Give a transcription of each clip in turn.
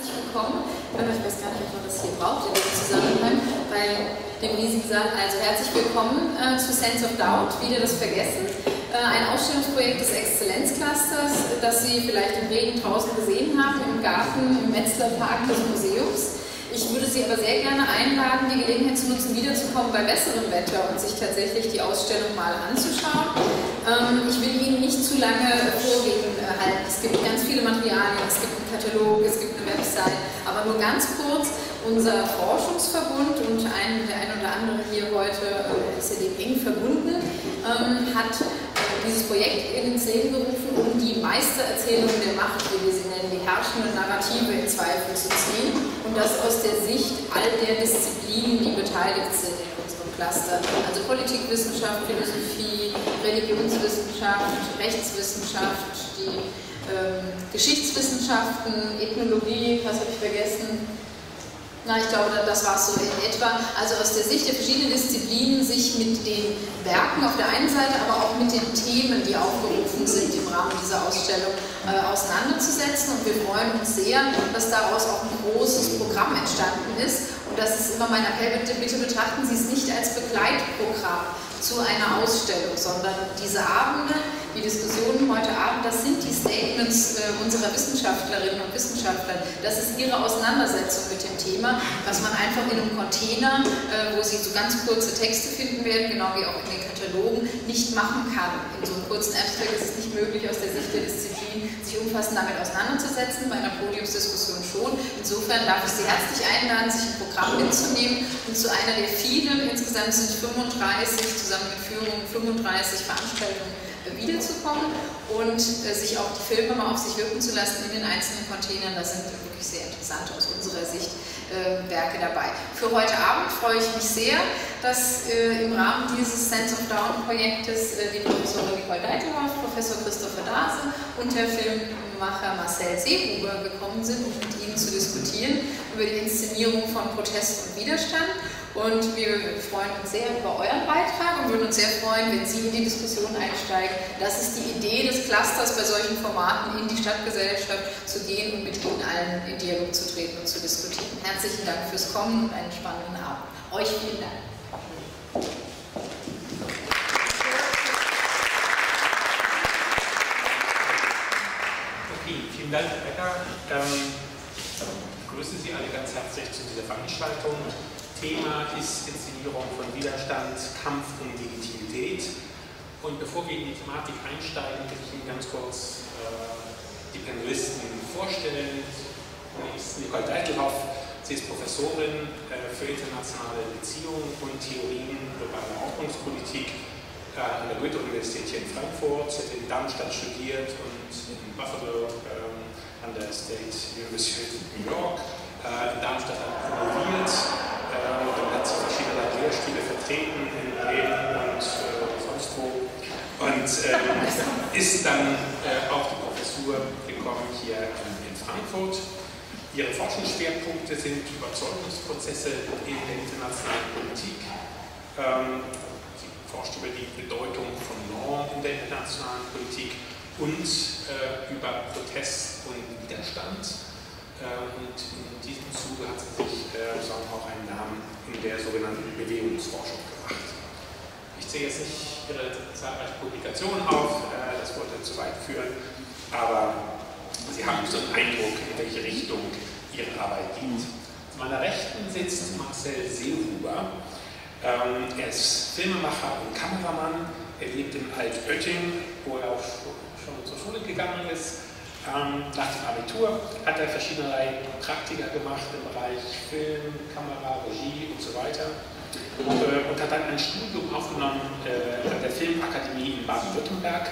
herzlich willkommen. Ich weiß gar nicht, ob man das hier braucht in dem Zusammenhang, weil dem Riesen gesagt, also herzlich willkommen äh, zu Sense of Doubt, wieder das Vergessen. Äh, ein Ausstellungsprojekt des Exzellenzclusters, das Sie vielleicht im Regen draußen gesehen haben, im Garten, im Metzlerpark des Museums. Ich würde Sie aber sehr gerne einladen, die Gelegenheit zu nutzen, wiederzukommen bei besserem Wetter und sich tatsächlich die Ausstellung mal anzuschauen. Ähm, ich will Ihnen nicht zu lange Vorreden halten. Es gibt ganz viele Materialien, es gibt Katalog, es gibt eine Website, aber nur ganz kurz. Unser Forschungsverbund und ein, der ein oder andere hier heute äh, ist ja dem eng verbunden, ähm, hat äh, dieses Projekt in den Leben gerufen, um die Meistererzählung der Macht, wie wir sie nennen, die herrschende Narrative in Zweifel zu ziehen und das aus der Sicht all der Disziplinen, die beteiligt sind in unserem Cluster. Also Politikwissenschaft, Philosophie, Religionswissenschaft, Rechtswissenschaft, die ähm, Geschichtswissenschaften, Ethnologie, was habe ich vergessen? Na, ich glaube, das war es so in etwa. Also aus der Sicht der verschiedenen Disziplinen sich mit den Werken auf der einen Seite, aber auch mit den Themen, die aufgerufen sind im Rahmen dieser Ausstellung, äh, auseinanderzusetzen. Und wir freuen uns sehr, dass daraus auch ein großes Programm entstanden ist. Und das ist immer mein Appell, bitte, bitte betrachten Sie es nicht als Begleitprogramm zu einer Ausstellung, sondern diese Abende, die Diskussionen heute Abend, das sind die Statements äh, unserer Wissenschaftlerinnen und Wissenschaftler. Das ist ihre Auseinandersetzung mit dem Thema, was man einfach in einem Container, äh, wo Sie so ganz kurze Texte finden werden, genau wie auch in den Katalogen, nicht machen kann. In so einem kurzen Abstract ist es nicht möglich, aus der Sicht der Disziplin sich umfassend damit auseinanderzusetzen, bei einer Podiumsdiskussion schon. Insofern darf ich Sie herzlich einladen, sich ein Programm mitzunehmen und zu einer der vielen, insgesamt sind 35, zusammen mit Führungen 35 Veranstaltungen wiederzukommen und äh, sich auch die Filme mal auf sich wirken zu lassen in den einzelnen Containern. Da sind wirklich sehr interessante aus unserer Sicht äh, Werke dabei. Für heute Abend freue ich mich sehr, dass äh, im Rahmen dieses Sense of Down Projektes äh, die Professorin Nicole Deitelhoff, Professor Christopher Dase und der Filmemacher Marcel Seehuber gekommen sind, um mit Ihnen zu diskutieren über die Inszenierung von Protest und Widerstand. Und wir freuen uns sehr über euren Beitrag und würden uns sehr freuen, wenn Sie in die Diskussion einsteigen. Das ist die Idee des Clusters, bei solchen Formaten in die Stadtgesellschaft zu gehen und mit Ihnen allen in Dialog zu treten und zu diskutieren. Herzlichen Dank fürs Kommen und einen spannenden Abend. Euch vielen Dank. Okay, vielen Dank, Rebecca. Ähm, ich begrüße Sie alle ganz herzlich zu dieser Veranstaltung. Thema ist Inszenierung von Widerstand, Kampf um Legitimität. Und bevor wir in die Thematik einsteigen, will ich Ihnen ganz kurz äh, die Panelisten vorstellen. Zunächst Nicole Deitelhoff. Sie ist Professorin äh, für internationale Beziehungen und Theorien globaler Ordnungspolitik äh, an der Goethe-Universität hier in Frankfurt. Sie hat in Darmstadt studiert und in Buffalo ähm, an der State University of New York. Äh, in Darmstadt promoviert äh, dann hat sie verschiedene Lehrstile vertreten in Bremen und äh, sonst wo. Und ähm, ist dann äh, auf die Professur gekommen hier in, in Frankfurt. Ihre Forschungsschwerpunkte sind Überzeugungsprozesse in der internationalen Politik. Ähm, sie forscht über die Bedeutung von Normen in der internationalen Politik und äh, über Protest und Widerstand. Äh, und in diesem Zuge hat sie sich äh, auch einen Namen in der sogenannten Bewegungsforschung gemacht. Ich zähle jetzt nicht Ihre zahlreichen Publikationen auf, äh, das wollte zu weit führen, aber Sie haben so einen Eindruck, in welche Richtung Ihre Arbeit geht. Zu meiner Rechten sitzt Marcel Seehuber. Ähm, er ist Filmemacher und Kameramann. Er lebt in Altötting, wo er auch schon zur Schule gegangen ist ähm, nach dem Abitur hat er verschiedene Praktika gemacht im Bereich Film, Kamera, Regie und so weiter und, äh, und hat dann ein Studium aufgenommen äh, an der Filmakademie in Baden-Württemberg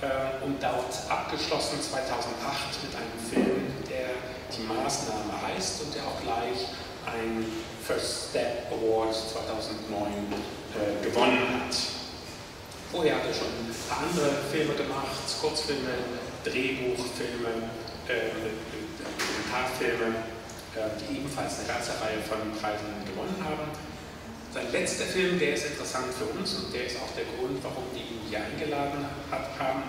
äh, und dort abgeschlossen 2008 mit einem Film, der Die Maßnahme heißt und der auch gleich einen First Step Award 2009 äh, gewonnen hat. Vorher hat er schon andere Filme gemacht, Kurzfilme, Drehbuchfilme, äh, Dokumentarfilme, äh, die ebenfalls eine ganze Reihe von Preisen gewonnen haben. Sein letzter Film, der ist interessant für uns und der ist auch der Grund, warum wir ihn hier eingeladen hat, haben.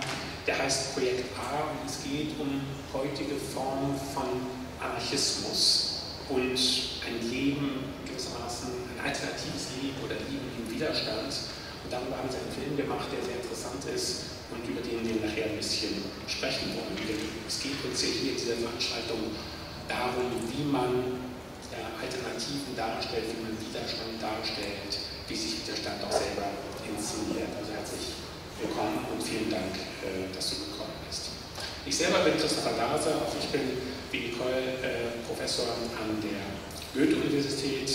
Der heißt Projekt A und es geht um heutige Formen von Anarchismus und ein Leben gewissermaßen, ein alternatives Leben oder Leben im Widerstand. Und darüber haben sie einen Film gemacht, der sehr interessant ist und über den wir nachher ein bisschen sprechen wollen. Es geht uns ja hier in dieser Veranstaltung darum, wie man Alternativen darstellt, wie man Widerstand darstellt, wie sich Widerstand auch selber inszeniert. Also herzlich willkommen und vielen Dank, äh, dass du gekommen bist. Ich selber bin Christopher Daser, auch ich bin wie Nicole äh, Professor an der Goethe-Universität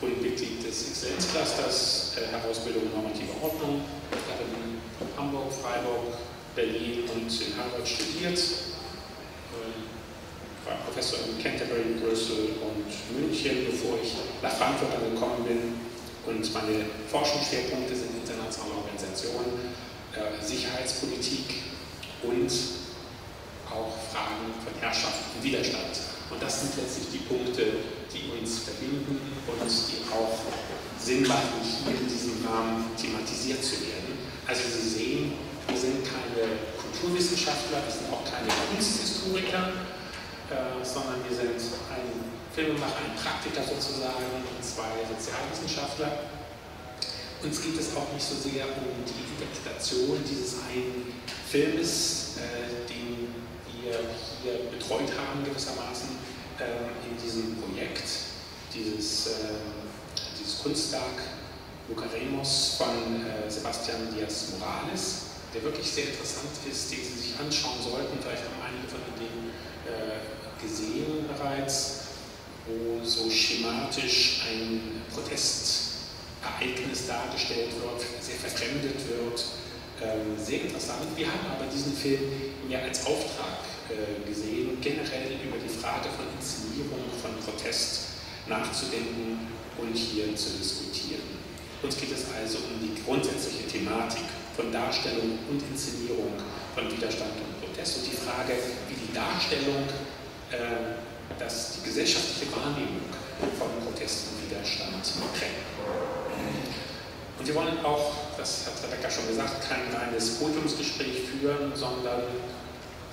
und Mitglied des Exzellenzclusters äh, Herausbildung normative Ordnung. Ich habe in Hamburg, Freiburg, Berlin und in Harvard studiert. Ähm, war Professor in Canterbury, Brüssel und München, bevor ich nach Frankfurt angekommen bin. Und meine Forschungsschwerpunkte sind internationale Organisationen, äh, Sicherheitspolitik und auch Fragen von Herrschaft und Widerstand. Und das sind letztlich die Punkte, die uns verbinden und die auch Sinn machen, hier in diesem Rahmen thematisiert zu werden. Also Sie sehen, wir sind keine Kulturwissenschaftler, wir sind auch keine Kunsthistoriker, äh, sondern wir sind ein Filmemacher, ein Praktiker sozusagen und zwei Sozialwissenschaftler. Uns geht es auch nicht so sehr um die Interpretation dieses einen Filmes, äh, den wir hier betreut haben gewissermaßen in diesem Projekt, dieses, äh, dieses Kunstwerk Lucaremos von äh, Sebastian Diaz Morales, der wirklich sehr interessant ist, den Sie sich anschauen sollten. Vielleicht haben einige von Ihnen äh, gesehen bereits, wo so schematisch ein Protestereignis dargestellt wird, sehr verfremdet wird. Ähm, sehr interessant. Wir haben aber diesen Film mehr als Auftrag äh, gesehen, generell über die Frage von Inszenierung, von Protest nachzudenken und hier zu diskutieren. Uns geht es also um die grundsätzliche Thematik von Darstellung und Inszenierung von Widerstand und Protest und die Frage, wie die Darstellung äh, dass die gesellschaftliche Wahrnehmung von Protest und Widerstand prägt. Und wir wollen auch, das hat Rebecca schon gesagt, kein reines Podiumsgespräch führen, sondern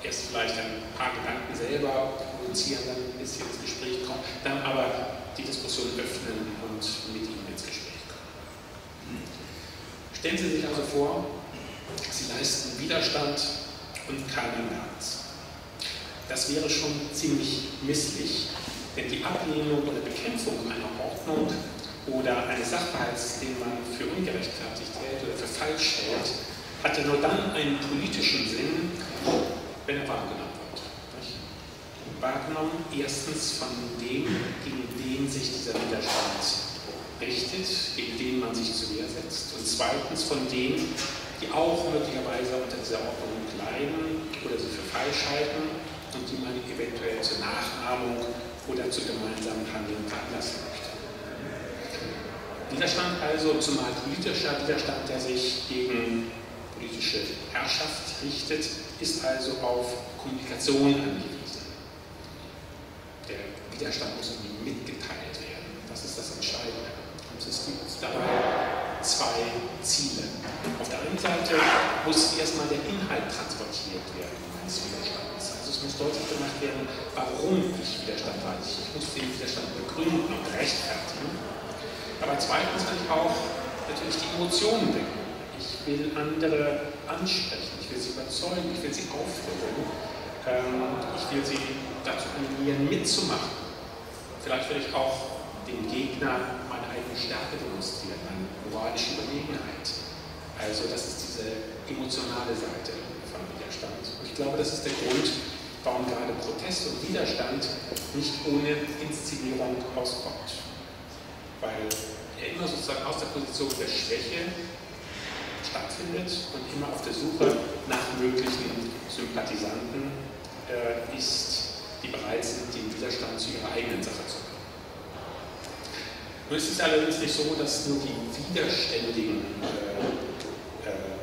erst vielleicht ein paar Gedanken selber produzieren, dann ein bisschen ins Gespräch kommen, dann aber die Diskussion öffnen und mit Ihnen ins Gespräch kommen. Stellen Sie sich also vor, Sie leisten Widerstand und keiner merkt Das wäre schon ziemlich misslich, denn die Ablehnung oder Bekämpfung einer Ordnung oder eines Sachverhalts, den man für ungerechtfertigt hält oder für falsch hält, hat ja nur dann einen politischen Sinn, wenn er wahrgenommen wird. Nicht? Wahrgenommen erstens von dem, gegen den sich dieser Widerstand richtet, gegen den man sich zu Wehr setzt, und zweitens von denen, die auch möglicherweise unter dieser Ordnung leiden oder sie für falsch halten und die man eventuell zur Nachahmung oder zu gemeinsamen Handeln veranlassen möchte. Widerstand also, zumal politischer Widerstand, der sich gegen politische Herrschaft richtet, ist also auf Kommunikation angewiesen. Der Widerstand muss irgendwie mitgeteilt werden. Das ist das Entscheidende. Und es gibt dabei zwei Ziele. Auf der einen Seite muss erstmal der Inhalt transportiert werden meines Widerstands. Also es muss deutlich gemacht werden, warum ich Widerstand halte. Ich muss den Widerstand begründen und rechtfertigen. Aber zweitens kann ich auch natürlich die Emotionen wecken. Ich will andere ansprechen, ich will sie überzeugen, ich will sie aufrütteln, ähm, ich will sie dazu animieren, mitzumachen. Vielleicht will ich auch dem Gegner meine eigene Stärke demonstrieren, meine moralische Überlegenheit. Also das ist diese emotionale Seite von Widerstand. Und ich glaube, das ist der Grund, warum gerade Protest und Widerstand nicht ohne Inszenierung auskommt. Weil er immer sozusagen aus der Position der Schwäche stattfindet und immer auf der Suche nach möglichen Sympathisanten äh, ist, die bereit sind, den Widerstand zu ihrer eigenen Sache zu machen. Nun ist es allerdings nicht so, dass nur die Widerständigen äh, äh,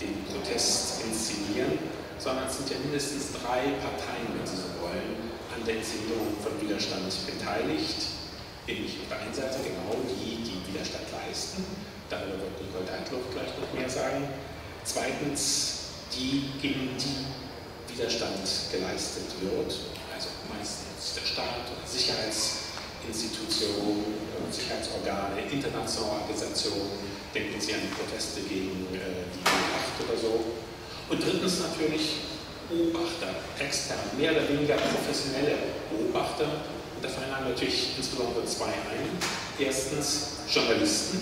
den Protest inszenieren, sondern es sind ja mindestens drei Parteien, wenn Sie so wollen, an der Inszenierung von Widerstand beteiligt nämlich auf der einen Seite genau die, die Widerstand leisten, darüber wird Nicole Deitloff gleich noch mehr sagen. Zweitens die, gegen die Widerstand geleistet wird, also meistens der Staat oder Sicherheitsinstitutionen, Sicherheitsorgane, internationale Organisationen, denken Sie an Proteste gegen äh, die G8 oder so. Und drittens natürlich Beobachter, extern, mehr oder weniger professionelle Beobachter. Und da fallen einem natürlich insbesondere zwei ein. Erstens Journalisten,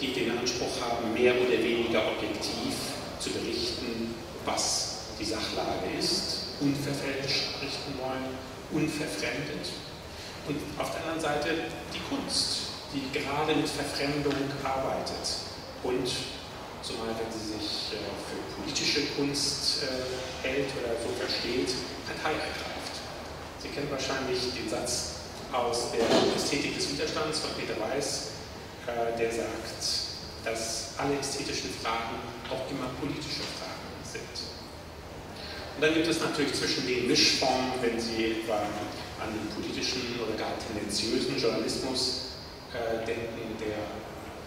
die den Anspruch haben, mehr oder weniger objektiv zu berichten, was die Sachlage ist, unverfälscht berichten wollen, unverfremdet. Und auf der anderen Seite die Kunst, die gerade mit Verfremdung arbeitet und zumal wenn sie sich äh, für politische Kunst äh, hält oder so versteht, Partei ergreift. Sie kennen wahrscheinlich den Satz aus der Ästhetik des Widerstands von Peter Weiß, äh, der sagt, dass alle ästhetischen Fragen auch immer politische Fragen sind. Und dann gibt es natürlich zwischen den Mischformen, wenn Sie etwa an den politischen oder gar tendenziösen Journalismus äh, denken, der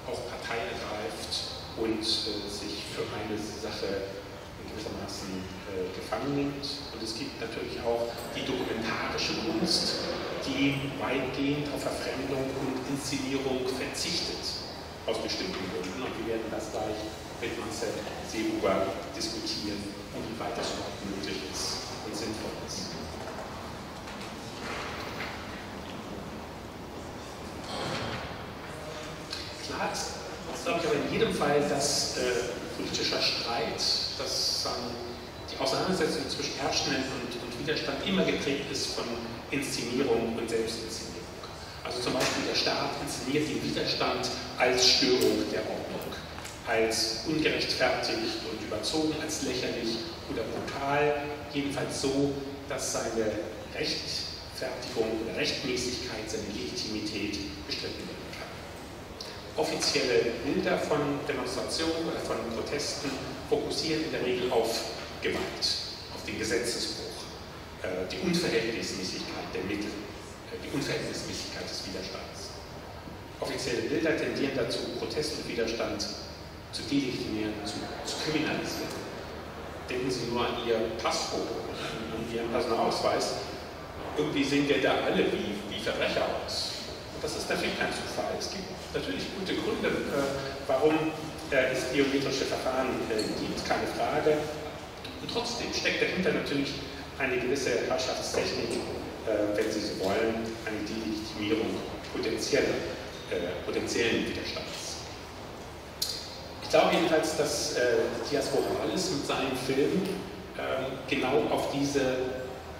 auch Partei ergreift und äh, sich für eine Sache gewissermaßen äh, gefangen nimmt. Und es gibt natürlich auch die dokumentarische Kunst, die weitgehend auf Verfremdung und Inszenierung verzichtet, aus bestimmten Gründen. Und wir werden das gleich mit Marcel Seehuber diskutieren, wie weit das überhaupt möglich ist und sinnvoll ist. Klar ist, glaube ich aber in jedem Fall, dass äh, politischer Streit, dass ähm, die Auseinandersetzung zwischen Herrschenden und, und, Widerstand immer geprägt ist von Inszenierung und Selbstinszenierung. Also zum Beispiel der Staat inszeniert den Widerstand als Störung der Ordnung, als ungerechtfertigt und überzogen, als lächerlich oder brutal, jedenfalls so, dass seine Rechtfertigung oder Rechtmäßigkeit, seine Legitimität bestritten wird offizielle Bilder von Demonstrationen oder von Protesten fokussieren in der Regel auf Gewalt, auf den Gesetzesbruch, äh, die Unverhältnismäßigkeit der Mittel, äh, die Unverhältnismäßigkeit des Widerstands. Offizielle Bilder tendieren dazu, Protest und Widerstand zu delegitimieren, zu, zu kriminalisieren. Denken Sie nur an Ihr Passfoto, an Ihren Personalausweis. Irgendwie sehen wir da alle wie, wie Verbrecher aus. Das ist natürlich kein Zufall. Es gibt natürlich gute Gründe, äh, warum äh, es biometrische Verfahren äh, gibt, keine Frage. Und trotzdem steckt dahinter natürlich eine gewisse Herrschaftstechnik, wenn Sie so wollen, eine Delegitimierung potenziellen, potenziellen Widerstands. Ich glaube jedenfalls, dass Dias Morales mit seinen Filmen ähm, genau auf diese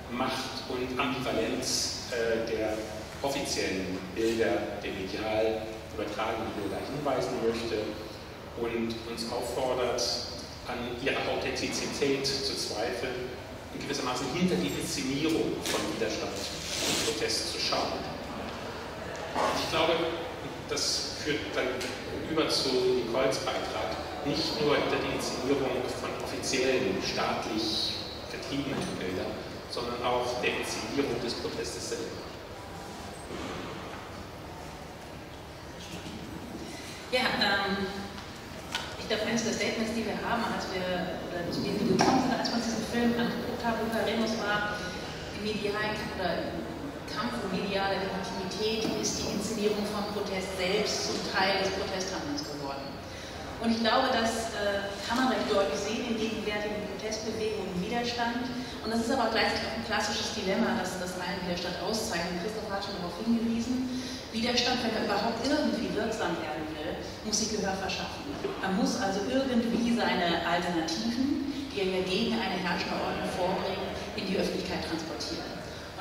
Macht und Ambivalenz der offiziellen Bilder, der medial übertragenen Bilder hinweisen möchte und uns auffordert, an ihrer Authentizität zu zweifeln und gewissermaßen hinter die Inszenierung von Widerstand und Protest zu schauen. Ich glaube, das führt dann über zu Nicoles Beitrag, nicht nur hinter die Inszenierung von offiziellen, staatlich vertriebenen Bildern, sondern auch der Inszenierung des Protestes selber. Ja, ähm, ich glaube, eines der Statements, die wir haben, als wir, oder zu denen wir gekommen sind, als wir uns diesen Film angeguckt haben, Luca Remus war, im medialen oder Kampf um mediale Legitimität ist die Inszenierung von Protest selbst zum Teil des Protesthandelns geworden. Und ich glaube, das äh, kann man recht deutlich sehen in gegenwärtigen Protestbewegungen Widerstand. Und das ist aber gleichzeitig auch ein klassisches Dilemma, das das einen Widerstand auszeichnet. Christoph hat schon darauf hingewiesen. Widerstand, wenn er überhaupt irgendwie wirksam werden muss sich Gehör verschaffen. Man muss also irgendwie seine Alternativen, die er ja gegen eine herrschende Ordnung vorbringt, in die Öffentlichkeit transportieren.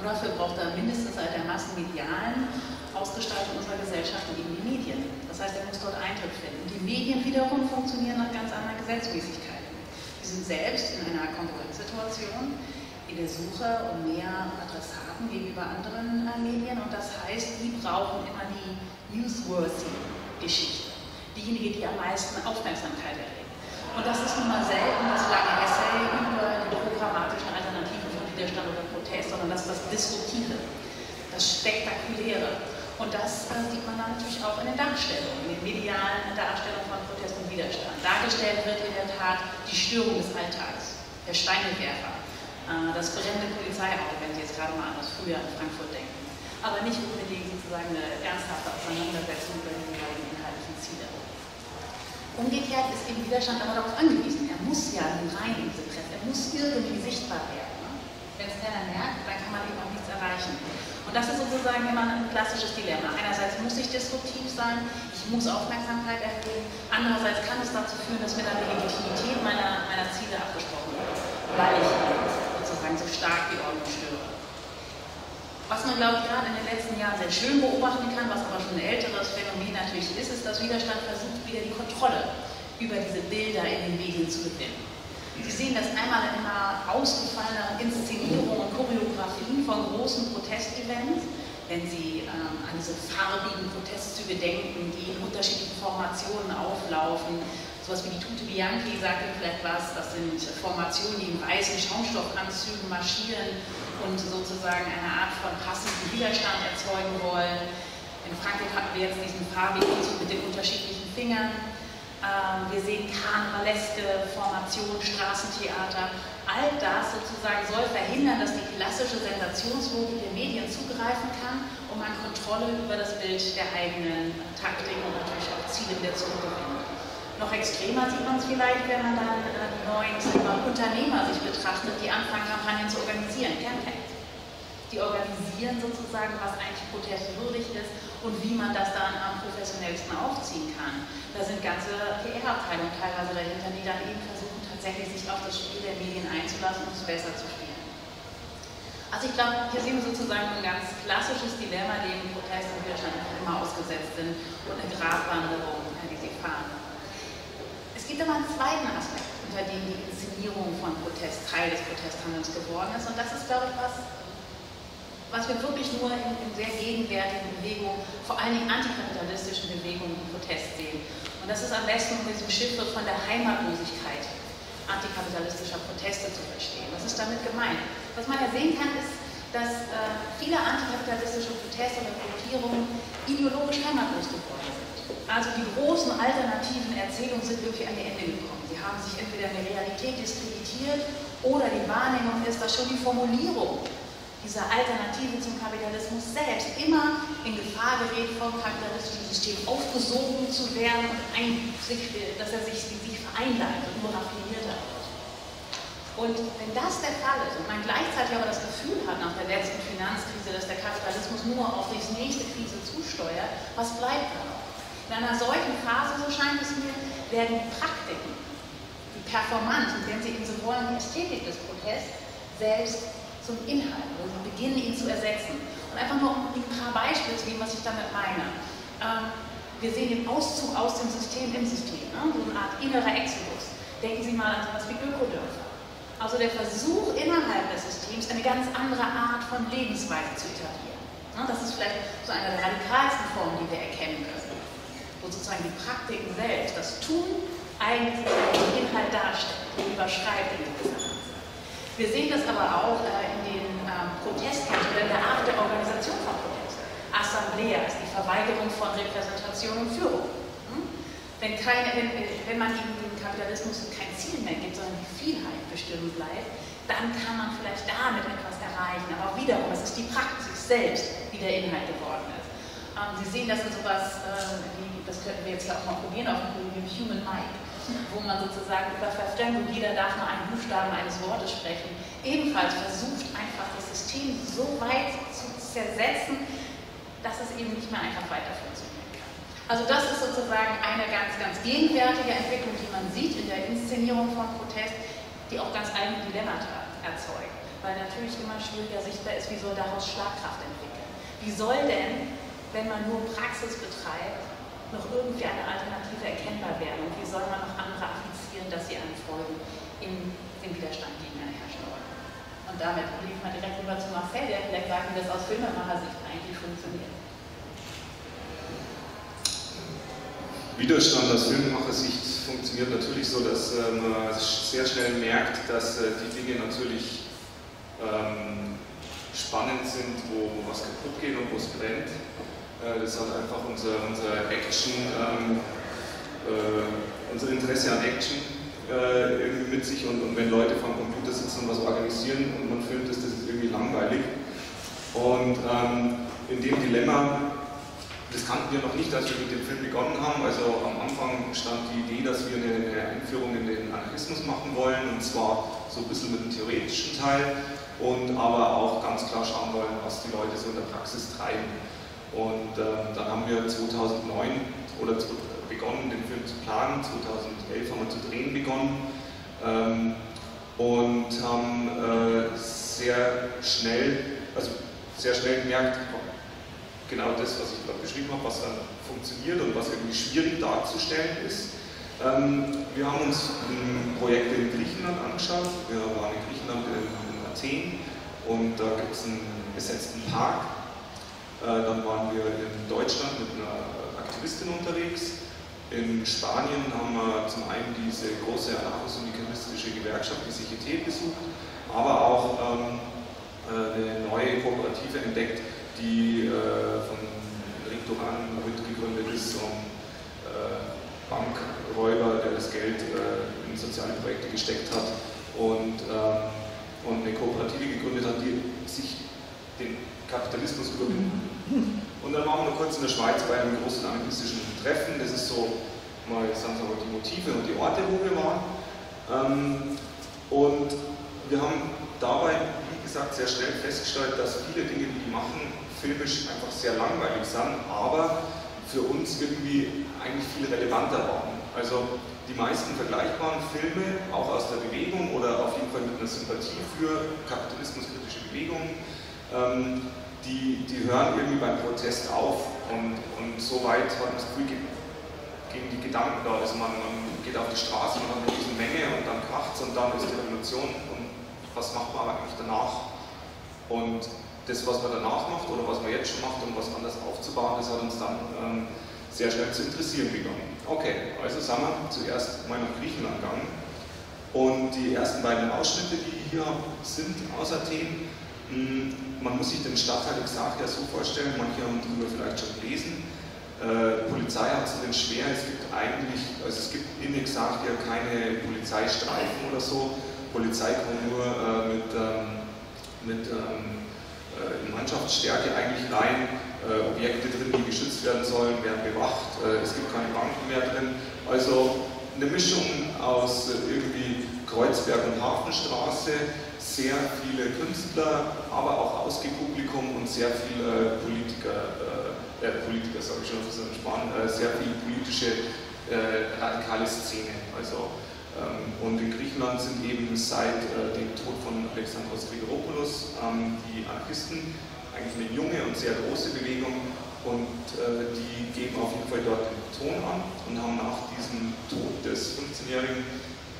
Und dafür braucht er mindestens seit der massenmedialen Ausgestaltung unserer Gesellschaft eben die Medien. Das heißt, er muss dort Eintritt finden. Die Medien wiederum funktionieren nach ganz anderen Gesetzmäßigkeiten. Sie sind selbst in einer Konkurrenzsituation, in der Suche um mehr Adressaten gegenüber anderen äh, Medien und das heißt, die brauchen immer die newsworthy Geschichte, diejenige, die am meisten Aufmerksamkeit erregt. Und das ist nun mal selten das lange Essay über die programmatischen Alternativen von Widerstand oder Protest, sondern das ist das Disruptive, das Spektakuläre. Und das äh, sieht man dann natürlich auch in den Darstellungen, in den medialen Darstellungen von Protest und Widerstand. Dargestellt wird in der Tat die Störung des Alltags, der Steinewerfer, Äh, das brennende Polizeiauto, wenn Sie jetzt gerade mal an das Frühjahr in Frankfurt denken. Aber nicht unbedingt sozusagen eine ernsthafte Auseinandersetzung über die Ziele. Umgekehrt ist eben Widerstand aber darauf angewiesen. Er muss ja rein in diese Presse, er muss irgendwie sichtbar werden. Ne? Wenn es keiner merkt, dann kann man eben auch nichts erreichen. Und das ist sozusagen immer ein klassisches Dilemma. Einerseits muss ich disruptiv sein, ich muss Aufmerksamkeit erhöhen, andererseits kann es dazu führen, dass mir dann die Legitimität meiner, meiner Ziele abgesprochen wird, weil ich sozusagen so stark die Ordnung störe. Was man, glaube ich, gerade in den letzten Jahren sehr schön beobachten kann, was aber schon ein älteres Phänomen natürlich ist, ist, dass Widerstand versucht, wieder die Kontrolle über diese Bilder in den Medien zu gewinnen. Sie sehen das einmal in einer ausgefallenen Inszenierung und Choreografien von großen Protestevents, wenn Sie ähm, an diese farbigen Protestzüge denken, die in unterschiedlichen Formationen auflaufen. Sowas wie die Tute Bianchi sagt Ihnen vielleicht was, das sind Formationen, die in weißen Schaumstoffanzügen marschieren und sozusagen eine Art von passiven Widerstand erzeugen wollen. In Frankreich hatten wir jetzt diesen farbigen Zug mit den unterschiedlichen Fingern. Ähm, wir sehen karnevaleske Formationen, Straßentheater. All das sozusagen soll verhindern, dass die klassische Sensationslogik der Medien zugreifen kann, um an Kontrolle über das Bild der eigenen Taktik und natürlich auch Ziele wieder zu gewinnen. Noch extremer sieht man es vielleicht, wenn man dann äh, die neuen Unternehmer sich betrachtet, die anfangen, Kampagnen zu organisieren, Campaigns die organisieren sozusagen, was eigentlich protestwürdig ist und wie man das dann am professionellsten aufziehen kann. Da sind ganze PR-Abteilungen teilweise dahinter, die dann eben versuchen, tatsächlich sich auf das Spiel der Medien einzulassen und es besser zu spielen. Also ich glaube, hier sehen wir sozusagen ein ganz klassisches Dilemma, dem Protest und Widerstand immer ausgesetzt sind und eine Gratwanderung, die sie fahren. Es gibt aber einen zweiten Aspekt, unter dem die Inszenierung von Protest Teil des Protesthandelns geworden ist und das ist, glaube ich, was was wir wirklich nur in, in, sehr gegenwärtigen Bewegungen, vor allen Dingen antikapitalistischen Bewegungen im Protest sehen. Und das ist am besten in diesem Schiffswort von der Heimatlosigkeit antikapitalistischer Proteste zu verstehen. Was ist damit gemeint? Was man ja sehen kann, ist, dass äh, viele antikapitalistische Proteste oder Gruppierungen ideologisch heimatlos geworden sind. Also die großen alternativen Erzählungen sind wirklich an ihr Ende gekommen. Sie haben sich entweder in der Realität diskreditiert oder die Wahrnehmung ist, dass schon die Formulierung dieser Alternative zum Kapitalismus selbst immer in Gefahr gerät, vom kapitalistischen System aufgesogen zu werden und ein, dass er sich, sich vereinleitet und nur raffinierter wird. Und wenn das der Fall ist und man gleichzeitig aber das Gefühl hat nach der letzten Finanzkrise, dass der Kapitalismus nur auf die nächste Krise zusteuert, was bleibt da noch? In einer solchen Phase, so scheint es mir, werden die Praktiken, die Performance, wenn Sie eben so wollen, die Ästhetik des Protests selbst zum Inhalt. Also sie beginnen ihn zu ersetzen. Und einfach nur um ein paar Beispiele zu geben, was ich damit meine. Ähm, wir sehen den Auszug aus dem System im System, ne? so eine Art innerer Exodus. Denken Sie mal an sowas wie Ökodörfer. Also der Versuch innerhalb des Systems eine ganz andere Art von Lebensweise zu etablieren. Ne? Das ist vielleicht so eine der radikalsten Formen, die wir erkennen können. Wo sozusagen die Praktiken selbst, das Tun eigentlich den Inhalt darstellt, überschreibt in gewisser wir sehen das aber auch äh, in den ähm, Protestkämpfen oder in der Art der Organisation von Protesten. Assemblea ist die Verweigerung von Repräsentation und Führung. Hm? Wenn, keine, wenn, wenn man eben dem Kapitalismus kein Ziel mehr gibt, sondern die Vielheit bestimmt bleibt, dann kann man vielleicht damit etwas erreichen. Aber wiederum, es ist die Praxis selbst, die der Inhalt geworden ist. Ähm, Sie sehen das in sowas, äh, wie, das könnten wir jetzt ja auch mal probieren, auf dem Human Mic wo man sozusagen über Verfremdung, jeder darf nur einen Buchstaben eines Wortes sprechen, ebenfalls versucht, einfach das System so weit zu zersetzen, dass es eben nicht mehr einfach weiter funktionieren kann. Also das ist sozusagen eine ganz, ganz gegenwärtige Entwicklung, die man sieht in der Inszenierung von Protest, die auch ganz eigene Dilemmata erzeugt, weil natürlich immer schwieriger sichtbar ist, wie soll daraus Schlagkraft entwickeln. Wie soll denn, wenn man nur Praxis betreibt, noch irgendwie eine Alternative erkennbar werden? Und wie soll man noch andere affizieren, dass sie einem folgen in dem Widerstand gegen eine Herrschende? Und damit lief man direkt rüber zu Marcel, der vielleicht sagt, wie das aus Filmemacher-Sicht eigentlich funktioniert. Widerstand aus Filmemacher-Sicht funktioniert natürlich so, dass äh, man sehr schnell merkt, dass äh, die Dinge natürlich ähm, spannend sind, wo was kaputt geht und wo es brennt. Äh, das hat einfach unser, unser Action, ähm, äh, unser Interesse an Action äh, irgendwie mit sich und, und, wenn Leute vom Computer Computer sitzen und was organisieren und man filmt das, das ist irgendwie langweilig. Und ähm, in dem Dilemma, das kannten wir noch nicht, als wir mit dem Film begonnen haben. Also am Anfang stand die Idee, dass wir eine, eine Einführung in den Anarchismus machen wollen, und zwar so ein bisschen mit dem theoretischen Teil und aber auch ganz klar schauen wollen, was die Leute so in der Praxis treiben. Und ähm, dann haben wir 2009 oder begonnen, den Film zu planen. 2011 haben wir zu drehen begonnen ähm, und haben äh, sehr schnell, also sehr schnell gemerkt, genau das, was ich gerade beschrieben habe, was dann funktioniert und was irgendwie schwierig darzustellen ist. Ähm, wir haben uns Projekte in Griechenland angeschaut. Wir waren in Griechenland in, in Athen und da gibt es einen besetzten Park. Äh, dann waren wir in Deutschland mit einer Aktivistin unterwegs. In Spanien haben wir zum einen diese große anarcho-syndikalistische Gewerkschaft, die CGT, besucht, aber auch ähm, äh, eine neue Kooperative entdeckt, die äh, von Rick Duran mitgegründet ist, um äh, Bankräuber, der das Geld in soziale Projekte gesteckt hat ähm, und eine Kooperative gegründet hat, die sich den Kapitalismus überwinden. Und dann waren wir kurz in der Schweiz bei einem großen anarchistischen Treffen. Das ist so, mal sagen wir die Motive und die Orte, wo wir waren. Ähm, und wir haben dabei, wie gesagt, sehr schnell festgestellt, dass viele Dinge, die die machen, filmisch einfach sehr langweilig sind, aber für uns irgendwie eigentlich viel relevanter waren. Also die meisten vergleichbaren Filme, auch aus der Bewegung oder auf jeden Fall mit einer Sympathie für kapitalismuskritische Bewegungen, ähm, die, die hören irgendwie beim Protest auf und, und so weit hat man das Gefühl, gehen die Gedanken da. Also man, man geht auf die Straße, man hat eine riesen Menge und dann kracht es und dann ist die Revolution und was macht man eigentlich danach? Und das, was man danach macht oder was man jetzt schon macht, um was anders aufzubauen, das hat uns dann ähm, sehr schnell zu interessieren begonnen. Okay, also sind wir zuerst mal nach Griechenland gegangen und die ersten beiden Ausschnitte, die hier sind aus Athen, man muss sich den Stadtteil Exarchia so vorstellen, manche haben darüber vielleicht schon gelesen, äh, Polizei hat es denn schwer, es gibt eigentlich, also es gibt in Exarchia keine Polizeistreifen oder so, Polizei kommt nur äh, mit, ähm, mit ähm, äh, in Mannschaftsstärke eigentlich rein. Äh, Objekte drin, die geschützt werden sollen, werden bewacht. Äh, es gibt keine Banken mehr drin. Also eine Mischung aus irgendwie Kreuzberg und Hafenstraße, sehr viele Künstler, aber auch Ausgepublikum und sehr viele Politiker, äh, Politiker sage ich schon, ist Spahn, äh, sehr viel politische äh, radikale Szene. Also ähm, und in Griechenland sind eben seit äh, dem Tod von Alexandros Grigoropoulos ähm, die Anarchisten eigentlich eine junge und sehr große Bewegung und äh, die geben auf jeden Fall dort den Ton an und haben nach diesem Tod des 15-Jährigen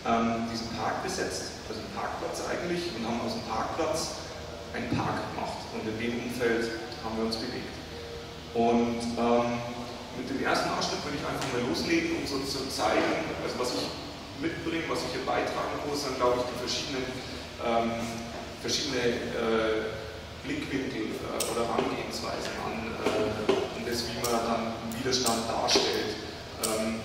ähm, diesen Park besetzt, also einen Parkplatz eigentlich, und haben aus dem Parkplatz einen Park gemacht und in dem Umfeld haben wir uns bewegt. Und ähm, mit dem ersten Ausschnitt würde ich einfach mal loslegen, um so zu zeigen, also was ich mitbringen, was ich hier beitragen muss, dann glaube ich die verschiedenen, ähm, verschiedene äh, Blickwinkel äh, oder Herangehensweisen an äh, und das, wie man dann Widerstand darstellt. Ähm,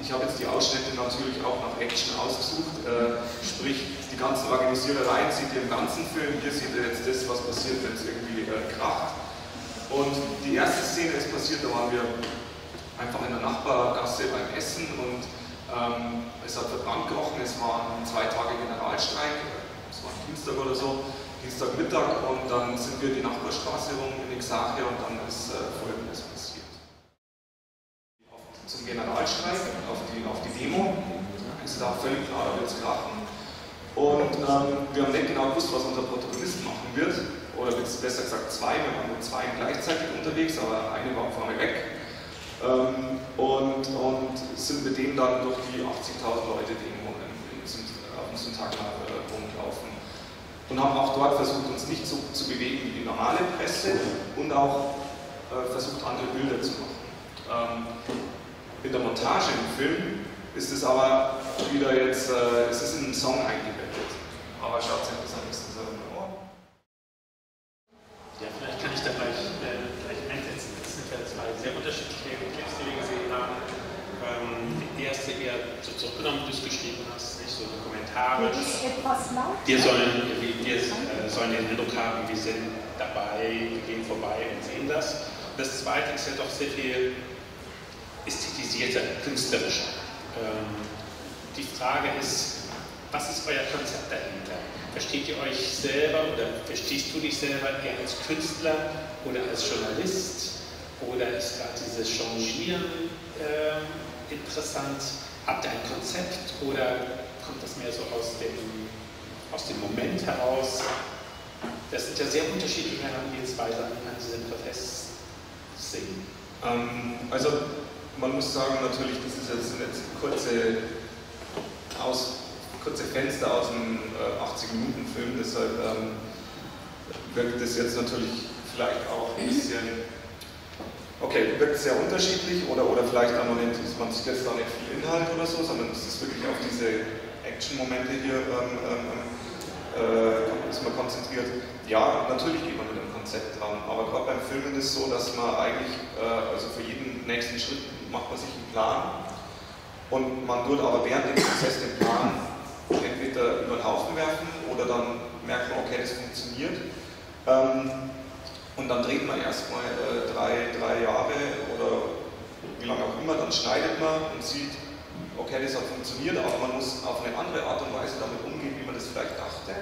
ich habe jetzt die Ausschnitte natürlich auch nach Action ausgesucht, äh, sprich die ganzen Organisierereien seht ihr im ganzen Film, hier seht ihr jetzt das, was passiert, wenn es irgendwie äh, kracht. Und die erste Szene ist passiert, da waren wir einfach in der Nachbargasse beim Essen und ähm, es hat verbrannt gerochen, es waren zwei Tage Generalstreik, es war Dienstag oder so, Dienstagmittag und dann sind wir die Nachbarstraße rum in Exarchia und dann ist äh, passiert. Zum Generalstreik, auf die, auf die Demo, ist da völlig klar, da wird es krachen. Und ähm, wir haben nicht genau gewusst, was unser Protagonist machen wird, oder besser gesagt zwei, wir waren mit zwei gleichzeitig unterwegs, aber eine war vorne weg. Ähm, und, und sind mit dem dann durch die 80.000 Leute Demo auf dem Sonntag rumgelaufen. Und haben auch dort versucht, uns nicht so zu bewegen wie die normale Presse und auch äh, versucht, andere Bilder zu machen. Ähm, in der Montage im Film ist es aber wieder jetzt, äh, es ist in einen Song eingebettet. Aber schaut euch das am besten selber mal an. Ja, vielleicht kann ich da gleich, äh, gleich einsetzen. Das sind ja zwei sehr unterschiedliche Clips, die wir gesehen haben. Ähm, die erste eher so zurückgenommen, wie du es geschrieben hast, nicht so dokumentarisch. Das ist etwas laut. Wir sollen, wir, wir äh, sollen den Eindruck haben, wir sind dabei, wir gehen vorbei und sehen das. Das zweite ist ja doch sehr viel ästhetisierter, künstlerischer. Ähm, die Frage ist, was ist euer Konzept dahinter? Versteht ihr euch selber oder verstehst du dich selber eher als Künstler oder als Journalist? Oder ist gerade dieses Changieren äh, interessant? Habt ihr ein Konzept oder kommt das mehr so aus dem, aus dem Moment heraus? Das sind ja sehr unterschiedliche Herangehensweisen an diesen Protest. Ähm, also man muss sagen, natürlich, das ist jetzt, jetzt kurze, aus, kurze Fenster aus einem äh, 80-Minuten-Film, deshalb ähm, wirkt das jetzt natürlich vielleicht auch ein bisschen Okay, wirkt sehr unterschiedlich oder, oder vielleicht auch noch nicht, man sieht jetzt da nicht viel Inhalt oder so, sondern es ist wirklich auf diese Action-Momente hier ähm, ähm, äh, ist man konzentriert. Ja, natürlich geht man mit einem Konzept dran, aber gerade beim Filmen ist es so, dass man eigentlich, äh, also für jeden nächsten Schritt macht man sich einen Plan und man wird aber während dem Prozess den Plan entweder über den Haufen werfen oder dann merkt man, okay, das funktioniert. Ähm, und dann dreht man erstmal äh, drei, drei Jahre oder wie lange auch immer, dann schneidet man und sieht, okay, das hat funktioniert, aber man muss auf eine andere Art und Weise damit umgehen, wie man das vielleicht dachte.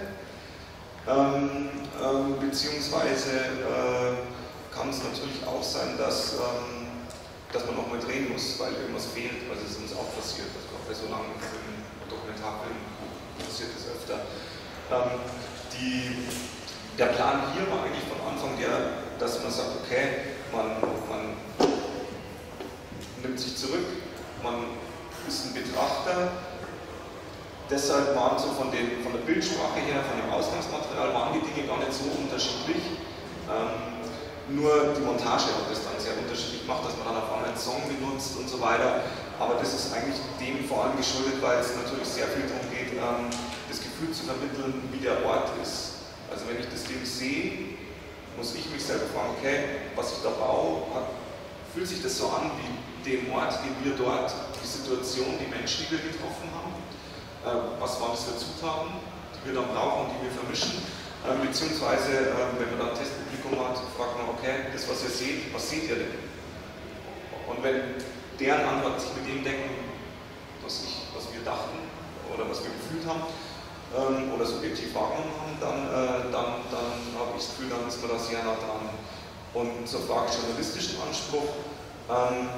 Ähm, ähm, beziehungsweise äh, kann es natürlich auch sein, dass, ähm, dass man nochmal drehen muss, weil irgendwas fehlt. Also es uns auch passiert, also bei so langen Filmen, Dokumentarfilmen passiert das öfter. Ähm, die, der Plan hier war eigentlich von Anfang der, dass man sagt, okay, man, man nimmt sich zurück, man ist ein Betrachter. Deshalb waren so von, den, von der Bildsprache her, von dem Ausgangsmaterial, waren die Dinge gar nicht so unterschiedlich. Ähm, nur die Montage hat das dann sehr unterschiedlich gemacht, dass man dann auf einmal einen Song benutzt und so weiter. Aber das ist eigentlich dem vor allem geschuldet, weil es natürlich sehr viel darum geht, ähm, das Gefühl zu vermitteln, wie der Ort ist. Also wenn ich das Ding sehe, muss ich mich selber fragen, okay, was ich da baue, fühlt sich das so an wie dem Ort, den wir dort, die Situation, die Menschen, die wir getroffen haben, äh, was waren das für Zutaten, die wir dann brauchen und die wir vermischen, äh, beziehungsweise äh, wenn man dann ein Testpublikum hat, fragt man, okay, das was ihr seht, was seht ihr denn? Und wenn deren Antwort sich mit dem decken, was, ich, was wir dachten oder was wir gefühlt haben, ähm, oder subjektiv wahrgenommen haben, dann, äh, dann, dann habe ich das Gefühl, dann ist man da sehr nah dran. Und zur Frage journalistischen Anspruch, ähm,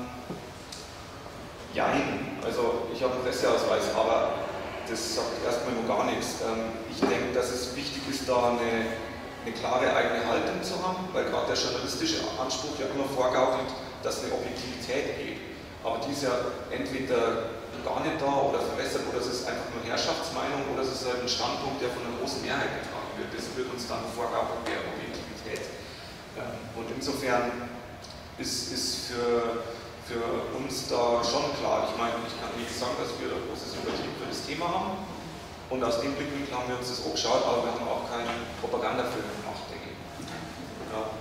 jein, also ich habe einen Presseausweis, aber das sagt erstmal nur gar nichts. Ähm, ich denke, dass es wichtig ist, da eine, eine klare eigene Haltung zu haben, weil gerade der journalistische Anspruch ja immer vorgaukelt, dass eine Objektivität geht. Aber die ist ja entweder gar nicht da oder verwässert oder es ist einfach nur Herrschaftsmeinung oder es ist halt ein Standpunkt, der von einer großen Mehrheit getragen wird. Das wird uns dann Vorgabe der Objektivität. Und insofern ist, ist für, für uns da schon klar, ich meine, ich kann nicht sagen, dass wir da große Sympathie für das Thema haben. Und aus dem Blickwinkel haben wir uns das auch geschaut, aber wir haben auch keinen Propagandafilm gemacht, denke ich. Ja.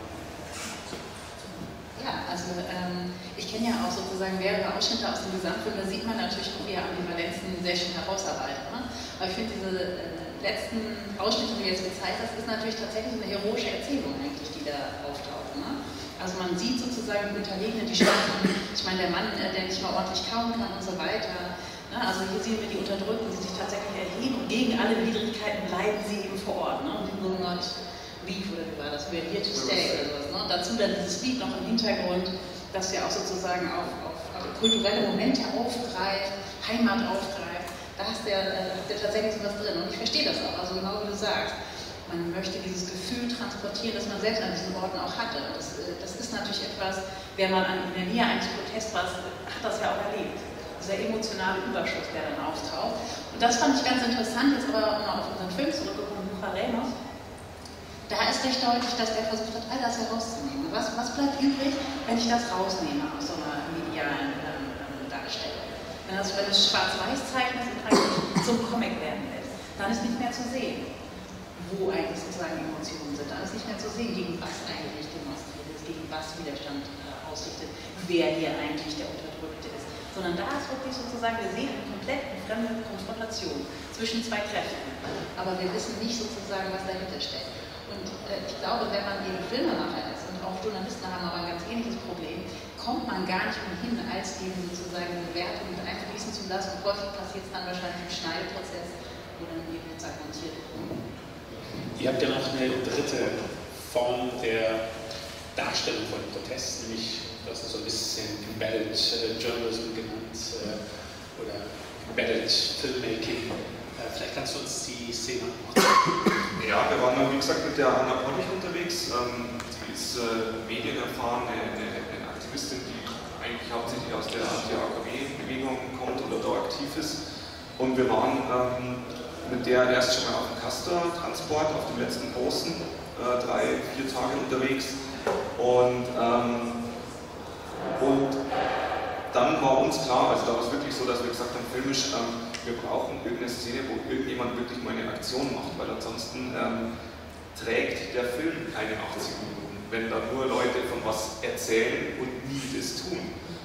Ja, also ähm, ich kenne ja auch sozusagen mehrere Ausschnitte aus dem Gesamtfilm, da sieht man natürlich auch, er Ambivalenzen sehr schön herausarbeitet. Ne? Aber ich finde diese äh, letzten Ausschnitte, die du jetzt gezeigt hast, ist natürlich tatsächlich eine heroische Erzählung eigentlich, die da auftaucht. Also man sieht sozusagen im Unterlegenen die Staaten, ich meine der Mann, äh, der nicht mal ordentlich kauen kann und so weiter. Ne? Also hier sehen wir die Unterdrückten, die sich tatsächlich erheben und gegen alle Widrigkeiten bleiben sie eben vor Ort. Ne? Und die nur not Beef oder wie war das, We're here to stay oder sowas. Ne? Dazu dann dieses Lied noch im Hintergrund, das ja auch sozusagen auf, auf, auf kulturelle Momente aufgreift, Heimat aufgreift. Da hast du ja, äh, tatsächlich sowas drin. Und ich verstehe das auch, also genau wie du sagst. Man möchte dieses Gefühl transportieren, das man selbst an diesen Orten auch hatte. Das, äh, das ist natürlich etwas, wer mal an, in der Nähe eines Protests war, hat das ja auch erlebt. Dieser emotionale Überschuss, der dann auftaucht. Und das fand ich ganz interessant, jetzt aber mal auf unseren Film zurückgekommen, Bucharemos da ist recht deutlich, dass der versucht hat, all das herauszunehmen. Was, was bleibt übrig, wenn ich das rausnehme aus so einer medialen ähm, ähm Darstellung? Wenn, das, wenn es Schwarz-Weiß-Zeichnen zum Comic werden lässt, dann ist nicht mehr zu sehen, wo eigentlich sozusagen Emotionen sind. Dann ist nicht mehr zu sehen, gegen was eigentlich demonstriert ist, gegen was Widerstand äh, ausrichtet, wer hier eigentlich der Unterdrückte ist. sondern da ist wirklich sozusagen, wir sehen eine komplett fremde Konfrontation zwischen zwei Kräften, aber wir wissen nicht sozusagen, was dahinter steckt. Und äh, ich glaube, wenn man eben Filmemacher ist, und auch Journalisten haben aber ein ganz ähnliches Problem, kommt man gar nicht umhin, als eben sozusagen eine Bewertung mit einfließen zu lassen. Und häufig passiert es dann wahrscheinlich im Schneideprozess, wo dann eben sozusagen montiert wird. Ihr habt ja noch eine dritte Form der Darstellung von Protest, nämlich, das ist so ein bisschen Embedded äh, Journalism genannt äh, oder Embedded Filmmaking. Äh, vielleicht kannst du uns die Szene. Ja, wir waren wie gesagt mit der Anna Pollich unterwegs. Ähm, die ist medienerfahrene eine, eine Aktivistin, die eigentlich hauptsächlich aus der Anti-AKW-Bewegung kommt oder da aktiv ist. Und wir waren ähm, mit der erst schon mal auf dem Castor-Transport, auf dem letzten Posten, äh, drei, vier Tage unterwegs. Und, ähm, und dann war uns klar, also da war es wirklich so, dass wir gesagt haben, filmisch, ähm, wir brauchen irgendeine Szene, wo irgendjemand wirklich mal eine Aktion macht, weil ansonsten ähm, trägt der Film keine 80 Minuten, wenn da nur Leute von was erzählen und nie das tun.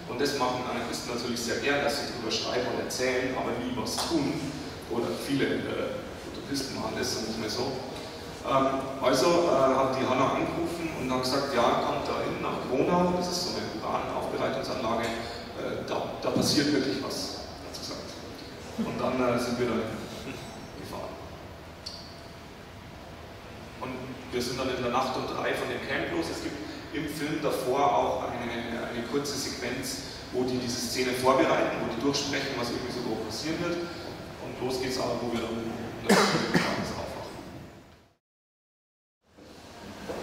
Und das machen Anarchisten natürlich sehr gern, dass sie darüber schreiben und erzählen, aber nie was tun oder viele äh, Utopisten machen das nicht mehr so. Ähm, also äh, hat die Hanna angerufen und dann gesagt, ja, kommt da hin nach Gronau, das ist so eine Uranaufbereitungsanlage, äh, da, da, passiert wirklich was, hat sie gesagt. Und dann äh, sind wir da gefahren. Und wir sind dann in der Nacht um drei von dem Camp los. Es gibt im Film davor auch eine, eine kurze Sequenz, wo die diese Szene vorbereiten, wo die durchsprechen, was irgendwie so passieren wird. Und los geht's aber, wo wir dann aufwachen.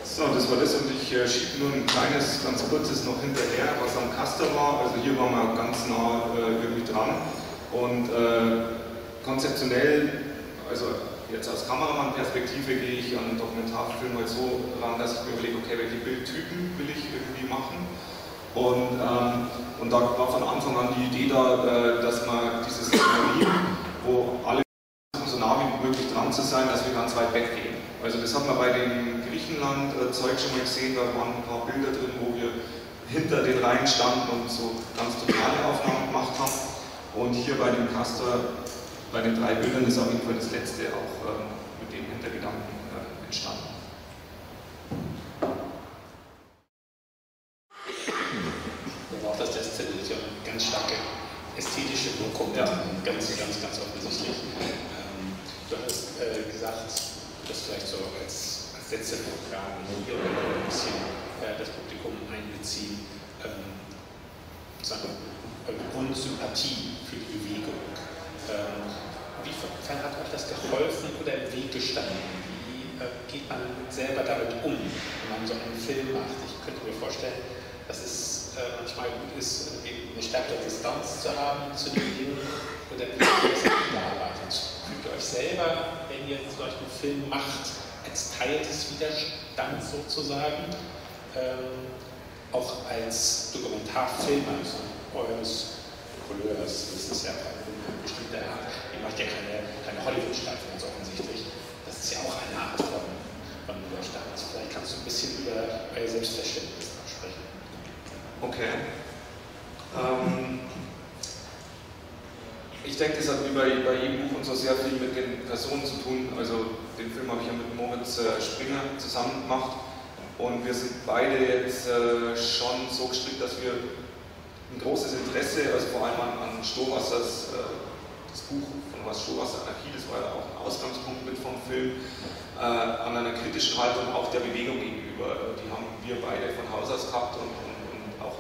So, das war das und ich äh, schiebe nur ein kleines, ganz kurzes noch hinterher, was am Kaster war. Also hier waren wir ganz nah äh, irgendwie dran. Und äh, konzeptionell, also jetzt aus Kameramann-Perspektive gehe ich an einen Dokumentarfilm halt so ran, dass ich mir überlege, okay, welche Bildtypen will ich irgendwie machen. Und, ähm, und da war von Anfang an die Idee da, äh, dass man dieses Szenario wo alle so nah wie möglich dran zu sein, dass wir ganz weit weggehen. Also das hat man bei dem Griechenland-Zeug schon mal gesehen, da waren ein paar Bilder drin, wo wir hinter den Reihen standen und so ganz totale Aufnahmen gemacht haben. Und hier bei dem Castor, bei den drei Bildern ist auf jeden Fall das letzte auch ähm, mit dem Hintergedanken äh, entstanden. auch, dass das ja ganz starke Wirkung ja. ganz, ganz, ganz offensichtlich. Ähm, du hast äh, gesagt, das vielleicht so als, als letzte Frage hier ein bisschen äh, das Publikum einbeziehen, ähm, sagen, äh, Grundsympathie für die Bewegung. Ähm, wie hat euch das geholfen oder im Weg gestanden? Wie äh, geht man selber damit um, wenn man so einen Film macht? Ich könnte mir vorstellen, dass äh, manchmal gut ist, eine stärkere Distanz zu haben zu den Dingen oder wie ihr das bearbeitet. Fühlt ihr euch selber, wenn ihr zum Beispiel einen Film macht, als Teil des Widerstands sozusagen, ähm, auch als Dokumentarfilmer also eures Couleurs, das ist ja eine bestimmte Art, ihr macht ja keine, keine Hollywood-Streifen ganz offensichtlich, das ist ja auch eine Art von, von Widerstand. Vielleicht kannst du ein bisschen über euer Selbstverständnis. Okay. Ähm, ich denke, das hat wie bei, bei jedem Buch und so sehr viel mit den Personen zu tun. Also den Film habe ich ja mit Moritz äh, Springer zusammen gemacht und wir sind beide jetzt äh, schon so gestrickt, dass wir ein großes Interesse, also vor allem an, an Stohwassers, äh, das Buch von was Stohwasser Anarchie, das war ja auch ein Ausgangspunkt mit vom Film, äh, an einer kritischen Haltung auch der Bewegung gegenüber. Die haben wir beide von Haus aus gehabt und, und,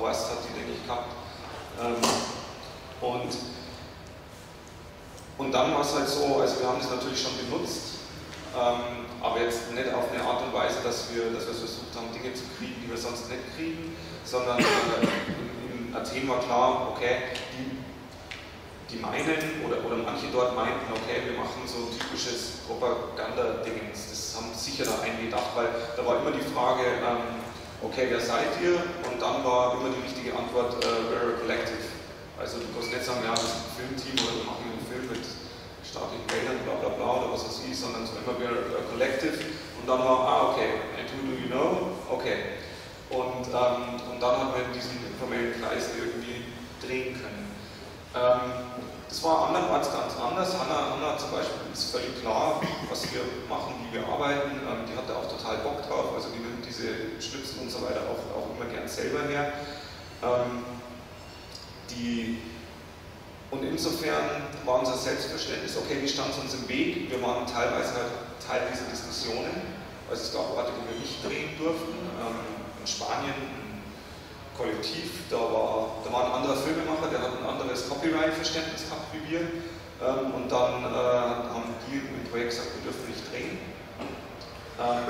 Horst hat die, denke ich, gehabt. Ähm, und, und dann war es halt so, also wir haben das natürlich schon benutzt, ähm, aber jetzt nicht auf eine Art und Weise, dass wir, dass wir versucht haben, Dinge zu kriegen, die wir sonst nicht kriegen, sondern äh, in, Athen war klar, okay, die, die meinen oder, oder manche dort meinten, okay, wir machen so ein typisches Propaganda-Dingens. Das haben sicher da eingedacht, weil da war immer die Frage, ähm, okay, wer seid ihr? Und dann war immer die richtige Antwort, uh, we're a collective. Also du kannst nicht sagen, wir sind ein Filmteam oder wir machen einen Film mit staatlichen Geldern, bla bla bla oder was weiß ich, sondern so immer we're a collective. Und dann war, ah, okay, and who do you know? Okay. Und, ähm, und dann hat man diesen informellen Kreis irgendwie drehen können. Ähm, das war andernorts ganz anders. Hanna, Hanna zum Beispiel ist völlig klar, was wir machen, wie wir arbeiten. Ähm, die hatte auch total Bock drauf, also die nimmt diese Schnipsel und so weiter auch, auch immer gern selber her. Ähm, die, und insofern war unser Selbstverständnis, okay, wie stand es uns im Weg? Wir waren teilweise halt Teil dieser Diskussionen. Also es gab Orte, wo wir nicht drehen durften. Ähm, in Spanien, Kollektiv, da, war, da war ein anderer Filmemacher, der hat ein anderes Copyright-Verständnis gehabt wie wir. Ähm, und dann äh, haben die im Projekt gesagt, wir dürfen nicht drehen. Ähm,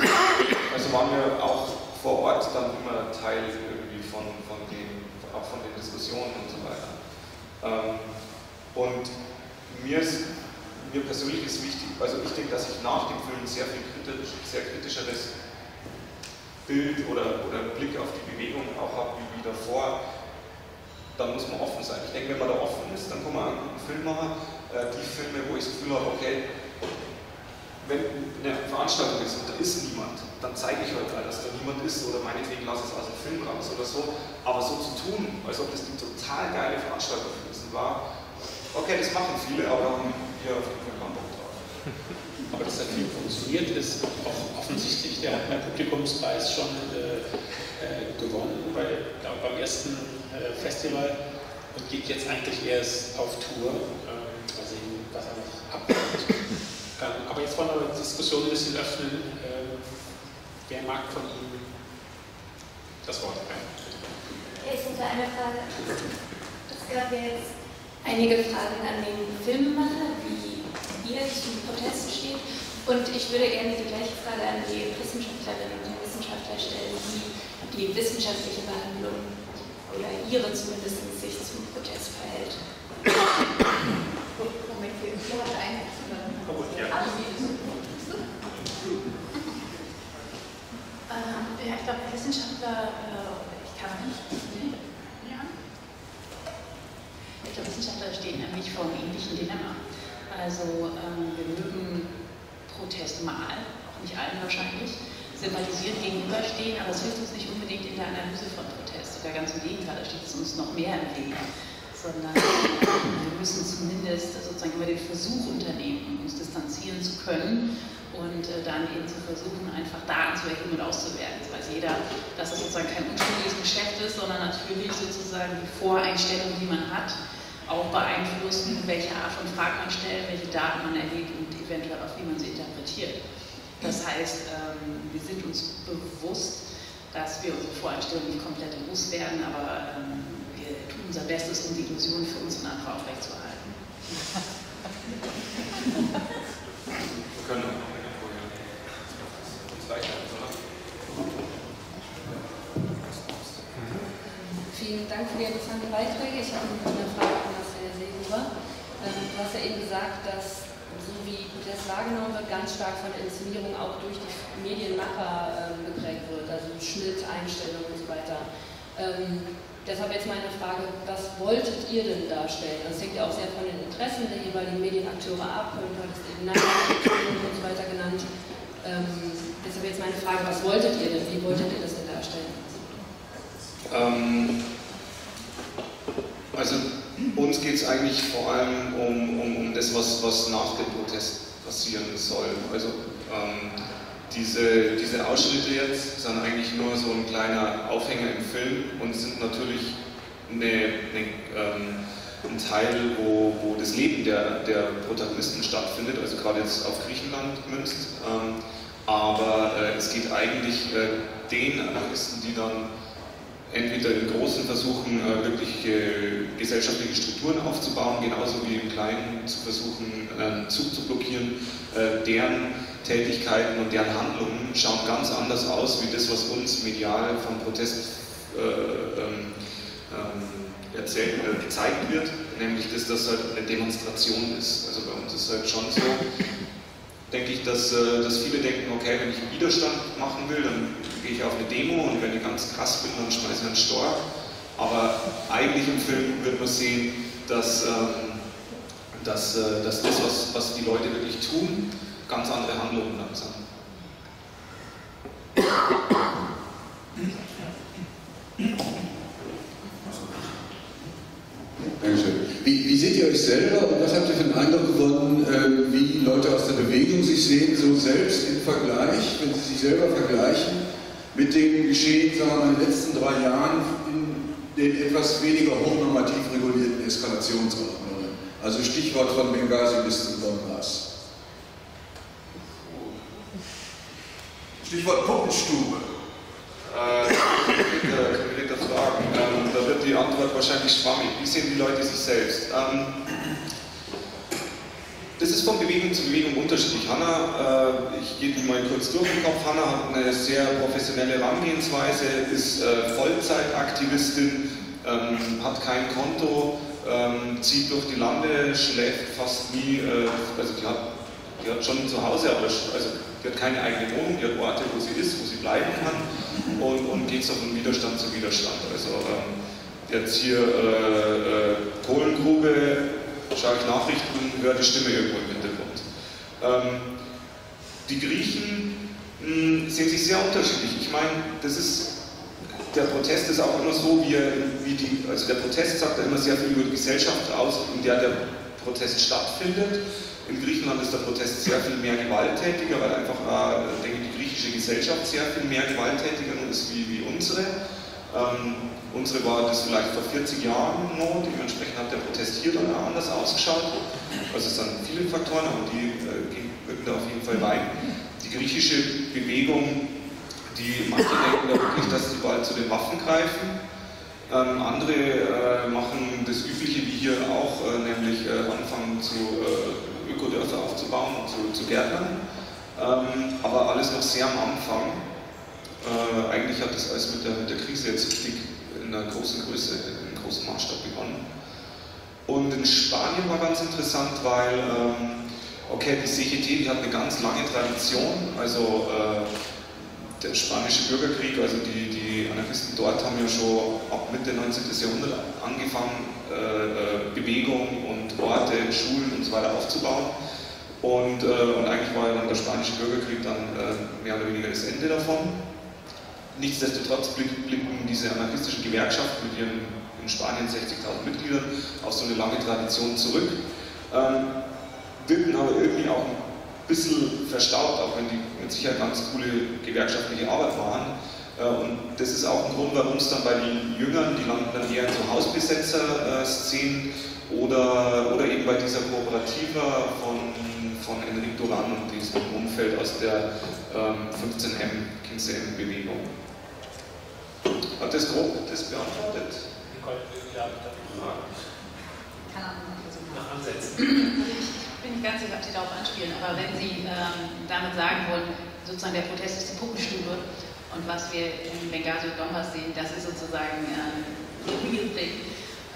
also waren wir auch vor Ort dann immer Teil irgendwie von, von, den, auch von den Diskussionen und so weiter. Ähm, und mir, ist, mir persönlich ist wichtig, also ich denke, dass ich nach dem Film sehr viel kritisch, sehr kritischeres Bild oder, oder Blick auf die Bewegung auch habe wie, wie davor, dann muss man offen sein. Ich denke, wenn man da offen ist, dann kann man einen Film machen. Äh, die Filme, wo ich das Gefühl habe, okay, wenn eine Veranstaltung ist und da ist niemand, dann zeige ich heute halt, dass da niemand ist oder meinetwegen lasse es aus dem Film raus oder so. Aber so zu tun, als ob das die total geile Veranstaltung uns war, okay, das machen viele, aber da haben wir auf jeden Fall keinen Bock drauf. Aber dass der Film funktioniert, ist auch offensichtlich. Der hat einen Publikumspreis schon äh, äh, gewonnen bei, glaub, beim ersten äh, Festival und geht jetzt eigentlich erst auf Tour. Ähm, mal sehen, was er noch abkommt. ähm, aber jetzt wollen wir die Diskussion ein bisschen öffnen. Ähm, wer mag von Ihnen das Wort rein? Ich hätte eine Frage. Es gab jetzt einige Fragen an den Filmemacher, wie ihr zum Protest steht. Und ich würde gerne die gleiche Frage an die Wissenschaftlerinnen und den Wissenschaftler stellen, wie die wissenschaftliche Behandlung oder ihre zumindest sich zum Protest verhält. Moment, hier hat eine. Ja, ich glaube, Wissenschaftler, äh, ich kann nicht. Ja. Ich glaube, Wissenschaftler stehen nämlich vor einem ähnlichen Dilemma. Also ähm, wir mögen Protest mal, auch nicht allen wahrscheinlich, sympathisiert gegenüberstehen, aber es hilft uns nicht unbedingt in der Analyse von Protest. Oder ganz im Gegenteil, da steht es uns noch mehr im Weg. Sondern wir müssen zumindest sozusagen über den Versuch unternehmen, uns distanzieren zu können und äh, dann eben zu versuchen, einfach Daten zu erheben und auszuwerten. Das weiß jeder, dass es sozusagen kein unschuldiges Geschäft ist, sondern natürlich sozusagen die Voreinstellung, die man hat, auch beeinflussen, welche Art von Fragen man stellt, welche Daten man erhebt und eventuell auch wie man sie interpretiert. Das heißt, ähm, wir sind uns bewusst, dass wir unsere Voreinstellungen nicht komplett loswerden, aber ähm, wir tun unser Bestes, um die Illusion für uns und andere aufrechtzuerhalten. Wir können auch Vielen Dank für die interessanten Beiträge. Ich habe noch eine Frage Seehuber. Ähm, du hast ja eben gesagt, dass so wie das wahrgenommen wird, ganz stark von der Inszenierung auch durch die Medienmacher ähm, geprägt wird, also Schnitt, Einstellung und so weiter. Ähm, deshalb jetzt meine Frage, was wolltet ihr denn darstellen? Das hängt ja auch sehr von den Interessen der jeweiligen Medienakteure ab, und du hattest eben und so weiter genannt. Deshalb jetzt meine Frage, was wolltet ihr denn? Wie wolltet ihr das denn darstellen? Also uns geht es eigentlich vor allem um, um, um das, was, was nach dem Protest passieren soll. Also ähm, diese, diese Ausschnitte jetzt sind eigentlich nur so ein kleiner Aufhänger im Film und sind natürlich eine, eine, ähm, ein Teil, wo, wo das Leben der, der Protagonisten stattfindet, also gerade jetzt auf Griechenland gemünzt. Ähm, aber äh, es geht eigentlich äh, den Anarchisten, die dann entweder in großen Versuchen äh, wirklich äh, gesellschaftliche Strukturen aufzubauen, genauso wie im Kleinen zu versuchen, einen Zug zu blockieren, äh, deren Tätigkeiten und deren Handlungen schauen ganz anders aus, wie das, was uns medial vom Protest äh, ähm, ähm, erzählt, äh, gezeigt wird, nämlich dass das halt eine Demonstration ist. Also bei uns ist es halt schon so, denke ich, dass, äh, dass viele denken, okay, wenn ich Widerstand machen will, dann gehe ich auf eine Demo und wenn ich ganz krass bin, dann schmeiße ich einen Storch. Aber eigentlich im Film wird man sehen, dass, ähm, dass, äh, dass das, was, was die Leute wirklich tun, ganz andere Handlungen sind. Dankeschön. Wie, wie jetzt selber und was habt ihr für einen Eindruck gewonnen, äh, wie Leute aus der Bewegung sich sehen, so selbst im Vergleich, wenn sie sich selber vergleichen mit dem Geschehen, sagen wir in den letzten drei Jahren den etwas weniger hochnormativ regulierten Eskalationsordnungen? Also Stichwort von Benghazi bis zum Donbass. Stichwort Puppenstube. Äh, Fragen. Ähm, da wird die Antwort wahrscheinlich schwammig. Wie sehen die Leute sich selbst? Ähm, das ist von Bewegung zu Bewegung unterschiedlich. Hanna, äh, ich gehe die mal kurz durch den Kopf. Hanna hat eine sehr professionelle Herangehensweise, ist äh, Vollzeitaktivistin, ähm, hat kein Konto, ähm, zieht durch die Lande, schläft fast nie. Äh, also die hat, die hat schon zu Hause, aber also die hat keine eigene Wohnung, die hat Orte, wo sie ist, wo sie bleiben kann und, und geht so von Widerstand zu Widerstand. Also ähm, jetzt hier äh, äh, Kohlengrube, schaue ich Nachrichten, höre die Stimme irgendwo im Hintergrund. Ähm, die Griechen mh, hm, sehen sich sehr unterschiedlich. Ich meine, das ist der Protest ist auch immer so, wie, wie die, also der Protest sagt ja immer sehr viel über die Gesellschaft aus, in der der Protest stattfindet. In Griechenland ist der Protest sehr viel mehr gewalttätiger, weil einfach, äh, denke ich, die griechische Gesellschaft sehr viel mehr gewalttätiger ist wie, wie unsere. Ähm, unsere war das vielleicht vor 40 Jahren noch, dementsprechend hat der Protest hier dann auch anders ausgeschaut. Also es sind viele Faktoren, aber die äh, da auf jeden Fall bei. Die griechische Bewegung, die manche denken da wirklich, dass sie bald zu den Waffen greifen. Ähm, andere äh, machen das Übliche wie hier auch, äh, nämlich äh, anfangen zu äh, Ökodörfer aufzubauen und zu, zu Gärtnern. Ähm, aber alles noch sehr am Anfang. Äh, eigentlich hat das alles mit der, mit der Krise jetzt richtig in einer großen Größe, in einem großen Maßstab begonnen. Und in Spanien war ganz interessant, weil, ähm, okay, die CGT, die hat eine ganz lange Tradition, also äh, der spanische Bürgerkrieg, also die, die Anarchisten dort haben ja schon ab Mitte 19. Jahrhundert angefangen, äh, äh, Bewegung und Orte, Schulen und so weiter aufzubauen. Und, äh, und eigentlich war ja dann der spanische Bürgerkrieg dann äh, mehr oder weniger das Ende davon. Nichtsdestotrotz blicken diese anarchistischen Gewerkschaften mit ihren in Spanien 60.000 Mitgliedern auf so eine lange Tradition zurück, ähm, wirken aber irgendwie auch ein bisschen verstaubt, auch wenn die mit Sicherheit ganz coole gewerkschaftliche Arbeit waren. Äh, und das ist auch ein Grund, warum es dann bei den Jüngern, die landen dann eher in so Hausbesetzer-Szenen oder, oder eben bei dieser Kooperativa von, von Enrique Duran und diesem Umfeld aus der ähm, 15M, 15M-Bewegung. Hat das grob das beantwortet? Ja, Keine Ahnung, nach Ansätzen. Ich bin nicht ganz sicher, ob Sie darauf anspielen, aber wenn Sie ähm, damit sagen wollen, sozusagen der Protest ist die Puppenstube und was wir in Benghazi und Donbass sehen, das ist sozusagen ähm, real thing,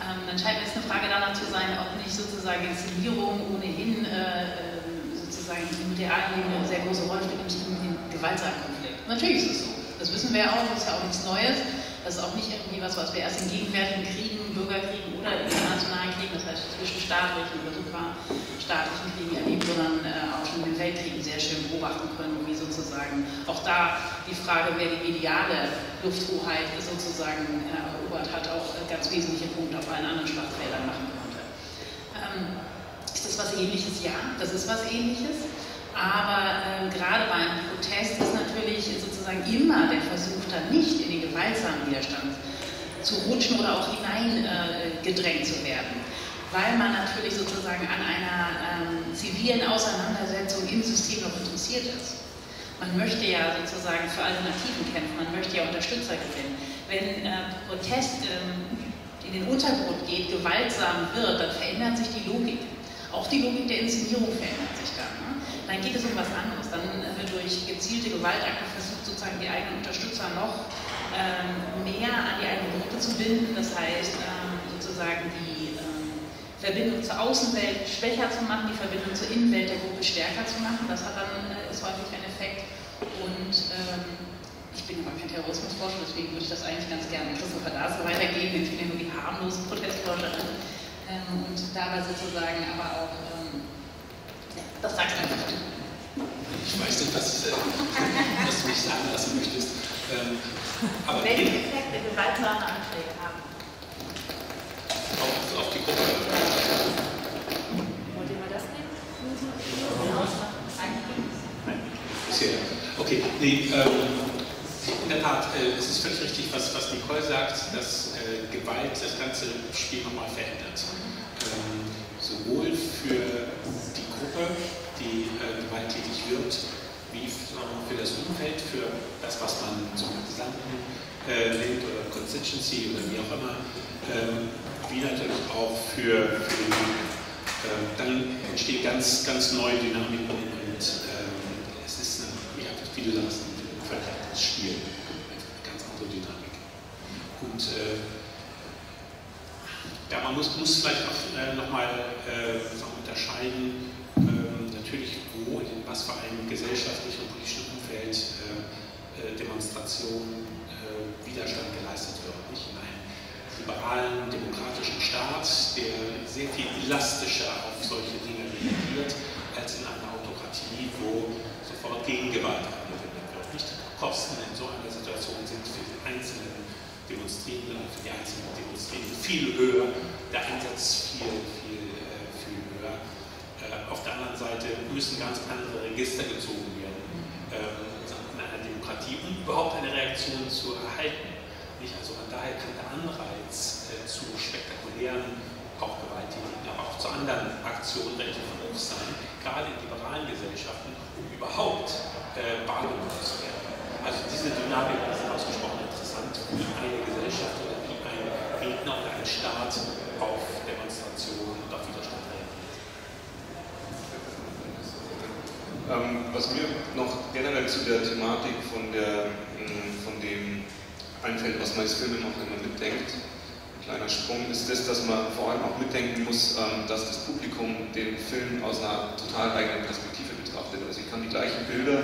ähm, dann scheint mir es eine Frage danach zu sein, ob nicht sozusagen Inszenierung ohnehin äh, ähm, sozusagen im realen Leben eine sehr große Rolle spielt, nämlich im gewaltsamen Konflikt. Natürlich ist es so. Das wissen wir auch, das ist ja auch nichts Neues. Das ist auch nicht irgendwie was, was wir erst in gegenwärtigen Kriegen, Bürgerkriegen oder internationalen Kriegen, das heißt zwischen staatlichen oder superstaatlichen Kriegen erleben, sondern äh, auch schon in den Weltkriegen sehr schön beobachten können, wie sozusagen auch da die Frage, wer die mediale Lufthoheit sozusagen äh, erobert hat, auch ganz wesentliche Punkte auf allen anderen Schlachtfeldern machen konnte. Ähm, ist das was ähnliches? Ja, das ist was ähnliches. Aber äh, gerade beim Protest ist natürlich sozusagen immer der Versuch, dann nicht in den gewaltsamen Widerstand zu rutschen oder auch hineingedrängt äh, zu werden. Weil man natürlich sozusagen an einer ähm, zivilen Auseinandersetzung im System noch interessiert ist. Man möchte ja sozusagen für Alternativen kämpfen, man möchte ja Unterstützer gewinnen. Wenn äh, Protest ähm, in den Untergrund geht, gewaltsam wird, dann verändert sich die Logik. Auch die Logik der Inszenierung verändert sich dann. Dann geht es um was anderes. Dann wird durch gezielte Gewaltakte versucht, sozusagen die eigenen Unterstützer noch ähm, mehr an die eigene Gruppe zu binden. Das heißt, ähm, sozusagen die ähm, Verbindung zur Außenwelt schwächer zu machen, die Verbindung zur Innenwelt der Gruppe stärker zu machen. Das hat dann äh, ist häufig ein Effekt. Und ich bin aber kein Terrorismusforscher, deswegen würde ich das eigentlich ganz gerne Christopher Dase weitergeben. Ich bin ja nur die harmlose Protestforscherin. Und dabei sozusagen aber auch das sagt man. Ich weiß nicht, was, äh, was du mich sagen lassen möchtest. Ähm, aber Welchen Effekt wir gewaltsamen Anträge haben? Auf, auf die Gruppe. Wollt ihr mal das nehmen? Nein. Okay, nee, ähm, in der Tat, äh, es ist völlig richtig, was, was Nicole sagt, dass äh, Gewalt das ganze Spiel nochmal verändert. Ähm, sowohl für Gruppe, die äh, gewalttätig wird, wie für das Umfeld, für das, was man zum Gesamten äh, nennt oder Constituency oder wie auch immer, ähm, wie natürlich auch für, für den ähm, dann entstehen ganz, ganz neue Dynamiken und ähm, es ist, eine, ja, wie du sagst, ein anderes Spiel, eine ganz andere Dynamik. Und äh, ja, man muss, muss vielleicht auch äh, nochmal äh, unterscheiden, natürlich wo, in was für einem gesellschaftlichen und politischen Umfeld äh, äh Demonstration, äh, Widerstand geleistet wird. Nicht in einem liberalen, demokratischen Staat, der sehr viel elastischer auf solche Dinge reagiert, als in einer Autokratie, wo sofort Gegengewalt angewendet wird. Nicht? Kosten in so einer Situation sind für die einzelnen Demonstrierenden und für die einzelnen Demonstrierenden viel höher, der Einsatz viel, viel, äh, viel höher. Äh, auf der anderen Seite müssen ganz andere Register gezogen werden ähm, in einer Demokratie, um überhaupt eine Reaktion zu erhalten. Also von daher kann der Anreiz äh, zu spektakulären, auch gewalttätigen, aber auch zu anderen Aktionen relativ hoch sein, gerade in liberalen Gesellschaften, um überhaupt äh, wahrgenommen zu werden. Also diese Dynamik ist ausgesprochen interessant für eine Gesellschaft oder wie ein Gegner oder ein Staat auf Demonstrationen und auf Widerstand reagiert. Ähm, was mir noch generell zu der Thematik von, der, von dem einfällt, was man als Filmemacher immer mitdenkt, ein kleiner Sprung, ist das, dass man vor allem auch mitdenken muss, ähm, dass das Publikum den Film aus einer total eigenen Perspektive betrachtet. Also ich kann die gleichen Bilder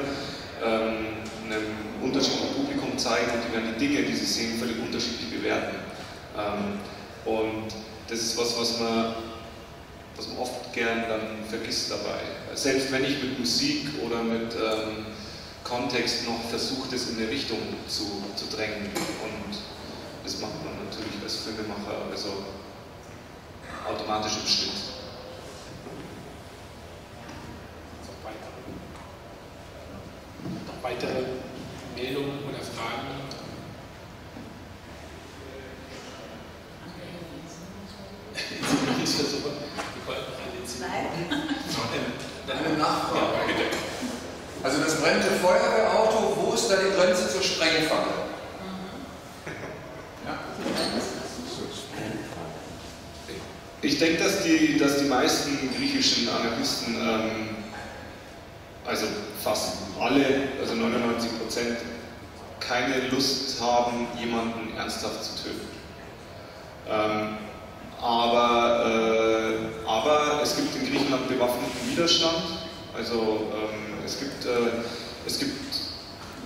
ähm, einem unterschiedlichen Publikum zeigen und die werden die Dinge, die sie sehen, völlig unterschiedlich bewerten. Ähm, und das ist was, was man, was man oft gern dann vergisst dabei. Selbst wenn ich mit Musik oder mit ähm, Kontext noch versucht, es in eine Richtung zu, zu drängen. Und das macht man natürlich als Filmemacher also automatisch im Schnitt. Noch weitere Meldungen oder Fragen? Insbesondere, Nein. Eine Nachfrage. Ja, bitte. Also das brennende Feuerwehrauto, wo ist da die Grenze zur Sprengfalle? Ja. Ich denke, dass die, dass die griechischen Anarchisten, ähm, also fast alle, also 99 Prozent, keine Lust haben, jemanden ernsthaft zu töten. Ähm, aber, äh, aber es gibt in Griechenland bewaffneten Widerstand. Also ähm, es, gibt, äh, es gibt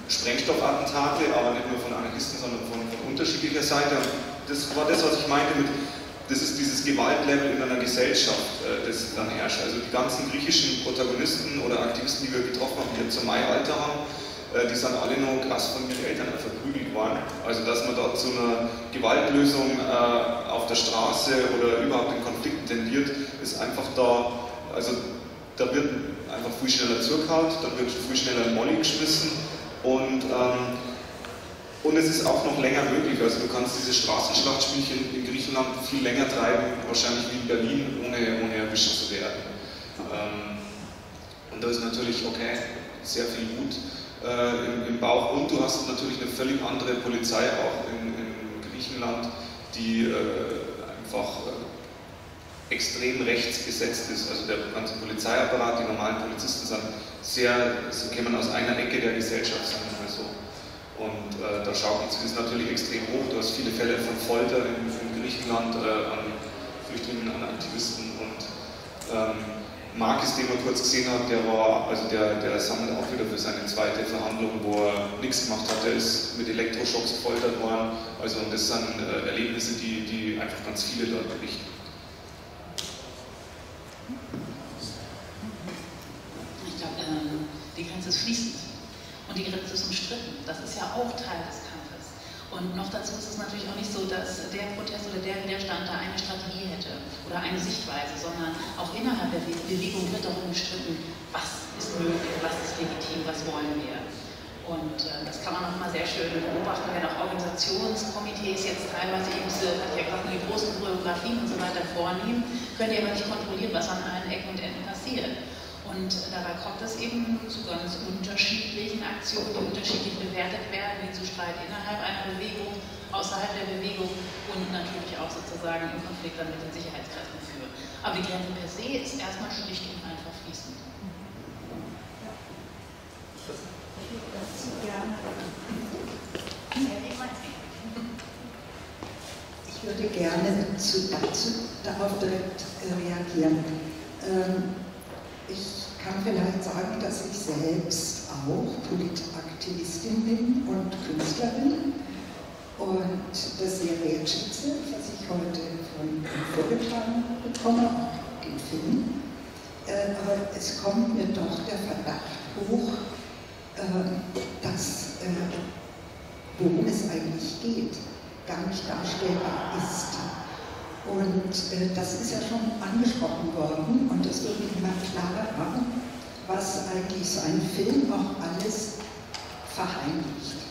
Sprengstoffattentate, aber nicht nur von Anarchisten, sondern von, von unterschiedlicher Seite. Das war das, was ich meinte mit, das ist dieses Gewaltlevel in einer Gesellschaft, das dann herrscht. Also die ganzen griechischen Protagonisten oder Aktivisten, die wir getroffen haben, die jetzt zum Mai-Alter haben, äh, die sind alle noch krass von ihren Eltern verprügelt worden. Also dass man dort zu einer Gewaltlösung äh, auf der Straße oder überhaupt in Konflikten tendiert, ist einfach da, also da wird einfach viel schneller zugehauen, dann wird viel schneller ein Molly geschmissen und, ähm, und es ist auch noch länger möglich. Also du kannst diese Straßenschlachtspielchen in Griechenland viel länger treiben, wahrscheinlich wie in Berlin, ohne, ohne erwischt zu werden. Ähm, und da ist natürlich, okay, sehr viel Mut äh, im, im, Bauch und du hast natürlich eine völlig andere Polizei auch in, in Griechenland, die äh, einfach äh, extrem rechts besetzt ist. Also der ganze Polizeiapparat, die normalen Polizisten sind sehr, sie kämen aus einer Ecke der Gesellschaft, so. Und äh, da schaukelt es natürlich extrem hoch. Du hast viele Fälle von Folter in, in Griechenland äh, an Flüchtlingen, an Aktivisten und ähm, Marcus, den man kurz gesehen hat, der war, also der, der sammelt auch wieder für seine zweite Verhandlung, wo er nichts gemacht hat, der ist mit Elektroschocks gefoltert worden. Also und das sind äh, Erlebnisse, die, die einfach ganz viele dort berichten. Ich glaube, ähm, die Grenze ist fließend und die Grenze ist umstritten. Das ist ja auch Teil des Kampfes. Und noch dazu ist es natürlich auch nicht so, dass der Protest oder der Widerstand da eine Strategie hätte oder eine Sichtweise, sondern auch innerhalb der Bewegung wird darum gestritten, was ist möglich, was ist legitim, was wollen wir. Und äh, das kann man auch mal sehr schön beobachten, wenn auch Organisationskomitees jetzt teilweise eben diese, hat ja gerade die großen Choreografien und so weiter vornehmen, können die aber nicht kontrollieren, was an allen Ecken und Enden passiert. Und dabei kommt es eben zu ganz unterschiedlichen Aktionen, die unterschiedlich bewertet werden, wie zu Streit innerhalb einer Bewegung, außerhalb der Bewegung und natürlich auch sozusagen im Konflikt dann mit den Sicherheitskräften führen. Aber die Grenze per se ist erstmal schlicht und einfach fließend. Ich würde gerne zu, dazu, darauf direkt äh, reagieren. Ähm, ich kann vielleicht sagen, dass ich selbst auch Politaktivistin bin und Künstlerin und das sehr wertschätze, was ich heute von vorgetragen bekomme, auch den Film. Äh, aber es kommt mir doch der Verdacht hoch, äh, dass, äh, worum es eigentlich geht, gar nicht darstellbar ist. Und äh, das ist ja schon angesprochen worden und es wird immer klarer, was eigentlich so ein Film auch alles verheimlicht,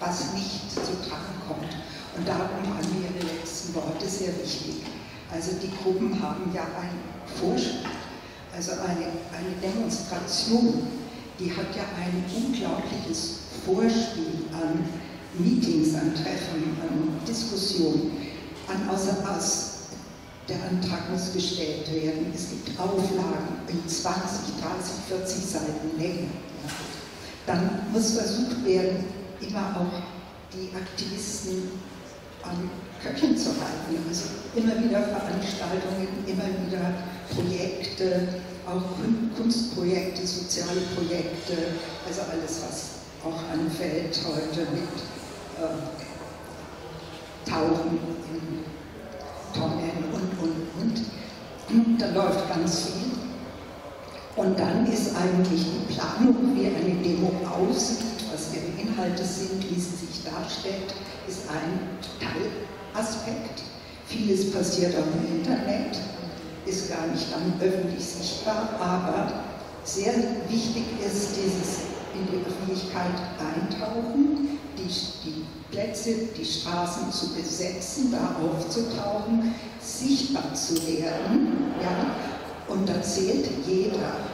was nicht zutage kommt. Und darum waren mir Ihre letzten Worte sehr wichtig. Also die Gruppen haben ja einen Vorschlag, also eine, eine Demonstration die hat ja ein unglaubliches Vorspiel an Meetings, an Treffen, an Diskussionen, an außer aus der Antrag muss gestellt werden. Es gibt Auflagen in 20, 30, 40 Seiten Länge. Dann muss versucht werden, immer auch die Aktivisten am Köpfchen zu halten. Also immer wieder Veranstaltungen, immer wieder Projekte, auch Kunstprojekte, soziale Projekte, also alles, was auch anfällt heute mit äh, Tauchen in Tonnen und, und, und. Da läuft ganz viel. Und dann ist eigentlich die Planung, wie eine Demo aussieht, was ihre Inhalte sind, wie sie sich darstellt, ist ein Teilaspekt. Vieles passiert auch im Internet ist gar nicht dann öffentlich sichtbar, aber sehr wichtig ist dieses in die Öffentlichkeit eintauchen, die, die Plätze, die Straßen zu besetzen, da aufzutauchen, sichtbar zu werden. Ja? Und da zählt jeder.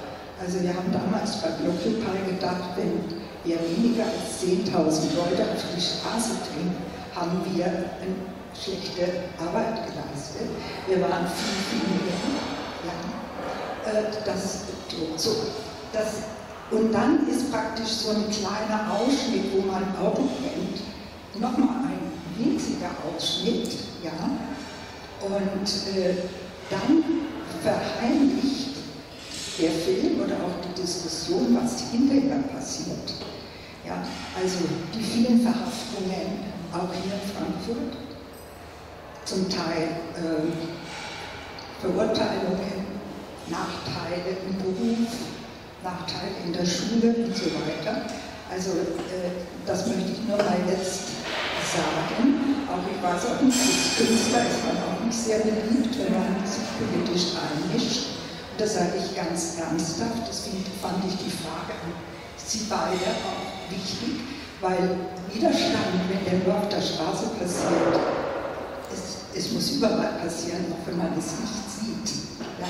Also wir haben damals bei Blockupy gedacht, wenn wir weniger als 10.000 Leute auf die Straße bringen, haben wir ein schlechte Arbeit geleistet. Wir waren viel, viel mehr. Ja. Äh, das, so, das, und dann ist praktisch so ein kleiner Ausschnitt, wo man Auto kennt, nochmal ein winziger Ausschnitt, ja, und äh, dann verheimlicht der Film oder auch die Diskussion, was hinterher passiert. Ja, also die vielen Verhaftungen, auch hier in Frankfurt, zum Teil äh, Verurteilungen, Nachteile im Beruf, Nachteile in der Schule und so weiter. Also äh, das möchte ich nur mal jetzt sagen. Auch ich weiß auch nicht, als Künstler ist man auch nicht sehr beliebt, wenn man sich politisch einmischt. Und das sage ich ganz ernsthaft. Deswegen fand ich die Frage an Sie beide auch wichtig, weil Widerstand, wenn der nur auf der Straße passiert, es muss überall passieren, auch wenn man es nicht sieht. Ja?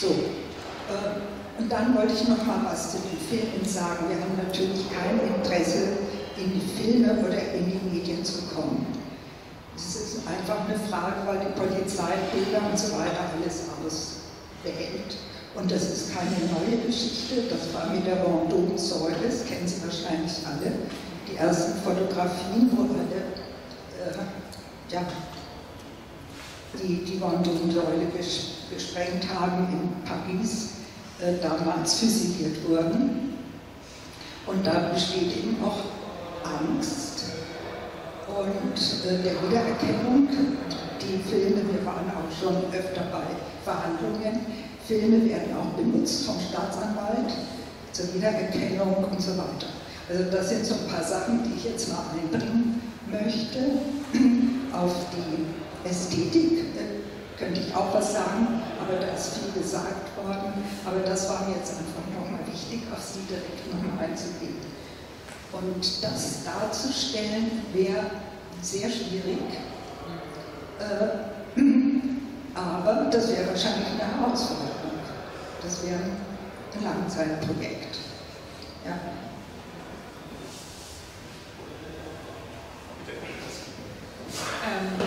So. Äh, und dann wollte ich noch mal was zu den Filmen sagen. Wir haben natürlich kein Interesse, in die Filme oder in die Medien zu kommen. Es ist einfach eine Frage, weil die Polizei Bilder und so weiter alles auswählt. Und das ist keine neue Geschichte. Das war mit der Vendôme-Säule, das kennen Sie wahrscheinlich alle. Die ersten Fotografien, wo alle äh, ja, die die Vendôme-Säule gesprengt haben in Paris, damals physikiert wurden. Und da besteht eben auch Angst und äh, der Wiedererkennung. Die Filme, wir waren auch schon öfter bei Verhandlungen, Filme werden auch benutzt vom Staatsanwalt zur Wiedererkennung und so weiter. Also das sind so ein paar Sachen, die ich jetzt mal einbringen möchte auf die Ästhetik äh, könnte ich auch was sagen, aber da ist viel gesagt worden. Aber das war mir jetzt einfach nochmal wichtig, auf Sie direkt nochmal einzugehen. Und das darzustellen wäre sehr schwierig. Äh, aber das wäre wahrscheinlich eine Herausforderung. Das wäre ein Langzeitprojekt. Ja. Ähm,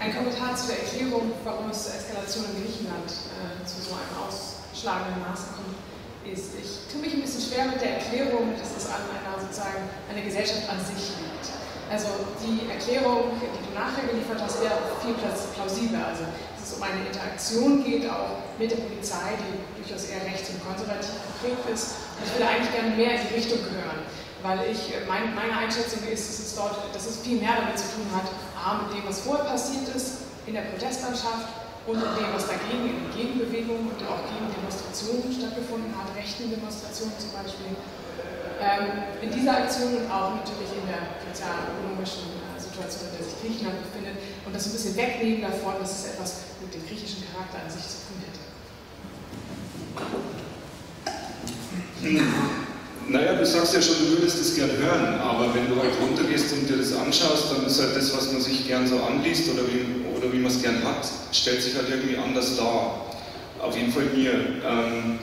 ein Kommentar Erklärung, warum es zur Eskalation in Griechenland äh, zu so einem ausschlagenden Maß kommt, ist, ich tue mich ein bisschen schwer mit der Erklärung, dass es an einer sozusagen einer Gesellschaft an sich liegt. Also die Erklärung, die du nachher geliefert hast, wäre viel plausibler. Also dass es um eine Interaktion geht, auch mit der Polizei, die durchaus eher rechts und konservativ geprägt ist. Und ich würde eigentlich gerne mehr in die Richtung gehören, weil ich, mein, meine Einschätzung ist, dass es dort, dass es viel mehr damit zu tun hat, A, mit dem, was vorher passiert ist in der Protestlandschaft und mit dem, was dagegen in den Gegenbewegungen und auch gegen Demonstrationen stattgefunden hat, rechten Demonstrationen zum Beispiel. Ähm, in dieser Aktion und auch natürlich in der sozial-ökonomischen äh, Situation, in der sich Griechenland befindet und das ein bisschen wegnehmen davon, dass es etwas mit dem griechischen Charakter an sich zu tun hätte. Naja, du sagst ja schon, du würdest es gern hören, aber wenn du halt runtergehst und dir das anschaust, dann ist halt das, was man sich gern so anliest oder wie, oder wie man es gern hat, stellt sich halt irgendwie anders dar. Auf jeden Fall mir. Ähm,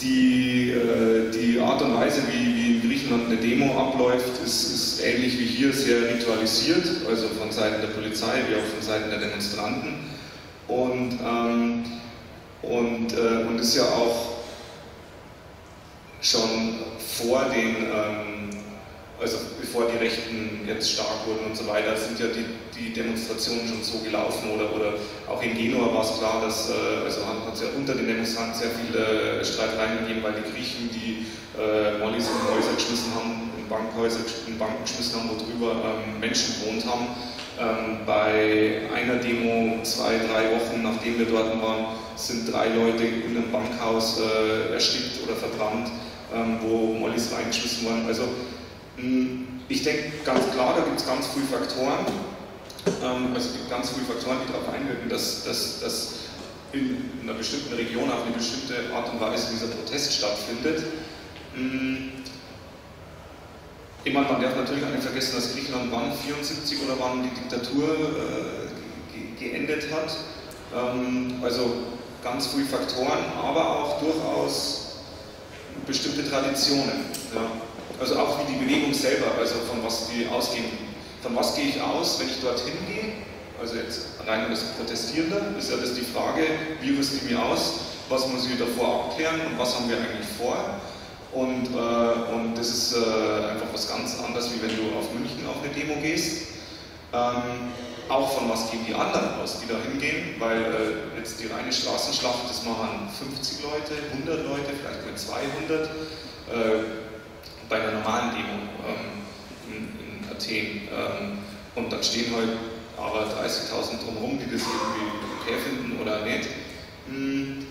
die, äh, die Art und Weise, wie, wie in Griechenland eine Demo abläuft, ist, ist, ähnlich wie hier sehr ritualisiert, also von Seiten der Polizei wie auch von Seiten der Demonstranten. Und, ähm, und, äh, und ist ja auch schon vor den, ähm, also bevor die Rechten jetzt stark wurden und so weiter, sind ja die, die Demonstrationen schon so gelaufen oder, oder auch in Genua war es klar, dass, äh, also hat es ja unter den Demonstranten sehr viele Streitereien gegeben, weil die Griechen, die äh, Mollys in Häuser geschmissen haben, in Bankhäuser, in Banken geschmissen haben, wo drüber ähm, Menschen gewohnt haben. Ähm, bei einer Demo, zwei, drei Wochen nachdem wir dort waren, sind drei Leute in einem Bankhaus äh, erstickt oder verbrannt, ähm, wo Mollys reingeschmissen wurden. Also hm, ich denke ganz klar, da gibt es ganz viele Faktoren, ähm, also es gibt ganz viele Faktoren, die darauf einwirken, dass, dass, dass in einer bestimmten Region auf eine bestimmte Art und Weise dieser Protest stattfindet. Hm, ich meine, man darf natürlich auch nicht vergessen, dass Griechenland wann 74 oder wann die Diktatur äh, geendet hat. Ähm, also ganz viele Faktoren, aber auch durchaus bestimmte Traditionen. Ja. Also auch wie die Bewegung selber, also von was die ausgehen. Von was gehe ich aus, wenn ich dorthin gehe? Also jetzt rein als Protestierender ist ja das die Frage, wie rüste ich mich aus, was muss ich davor abklären und was haben wir eigentlich vor? Und, äh, und das ist äh, einfach was ganz anderes, wie wenn du auf München auf eine Demo gehst. Ähm, auch von was gehen die anderen aus, die da hingehen, weil äh, jetzt die reine Straßenschlacht, das machen 50 Leute, 100 Leute, vielleicht mal 200. Äh, bei einer normalen Demo ähm, in, in, Athen. Ähm, und dann stehen halt aber 30.000 drumherum, die das irgendwie okay finden oder nicht. Mm.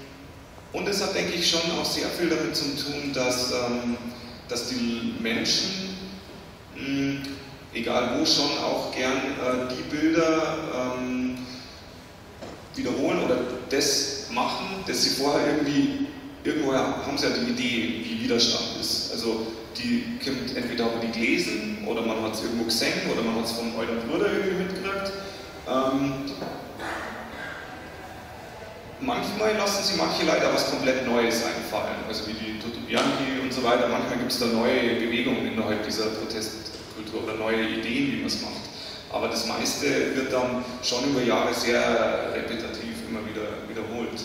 Und es hat, denke ich, schon auch sehr viel damit zu tun, dass, ähm, dass die Menschen, mh, mm, egal wo schon, auch gern äh, die Bilder ähm, wiederholen oder das machen, das sie vorher irgendwie, irgendwoher haben sie ja die Idee, wie Widerstand ist. Also die kommt entweder haben die gelesen oder man hat es irgendwo gesehen oder man hat es von eurem Bruder irgendwie mitgekriegt. Ähm, manchmal lassen sie manche leider was komplett Neues einfallen, also wie die Tutu Bianchi und so weiter. Manchmal gibt es da neue Bewegungen innerhalb dieser Protestkultur oder neue Ideen, wie man es macht. Aber das meiste wird dann schon über Jahre sehr repetitiv immer wieder wiederholt.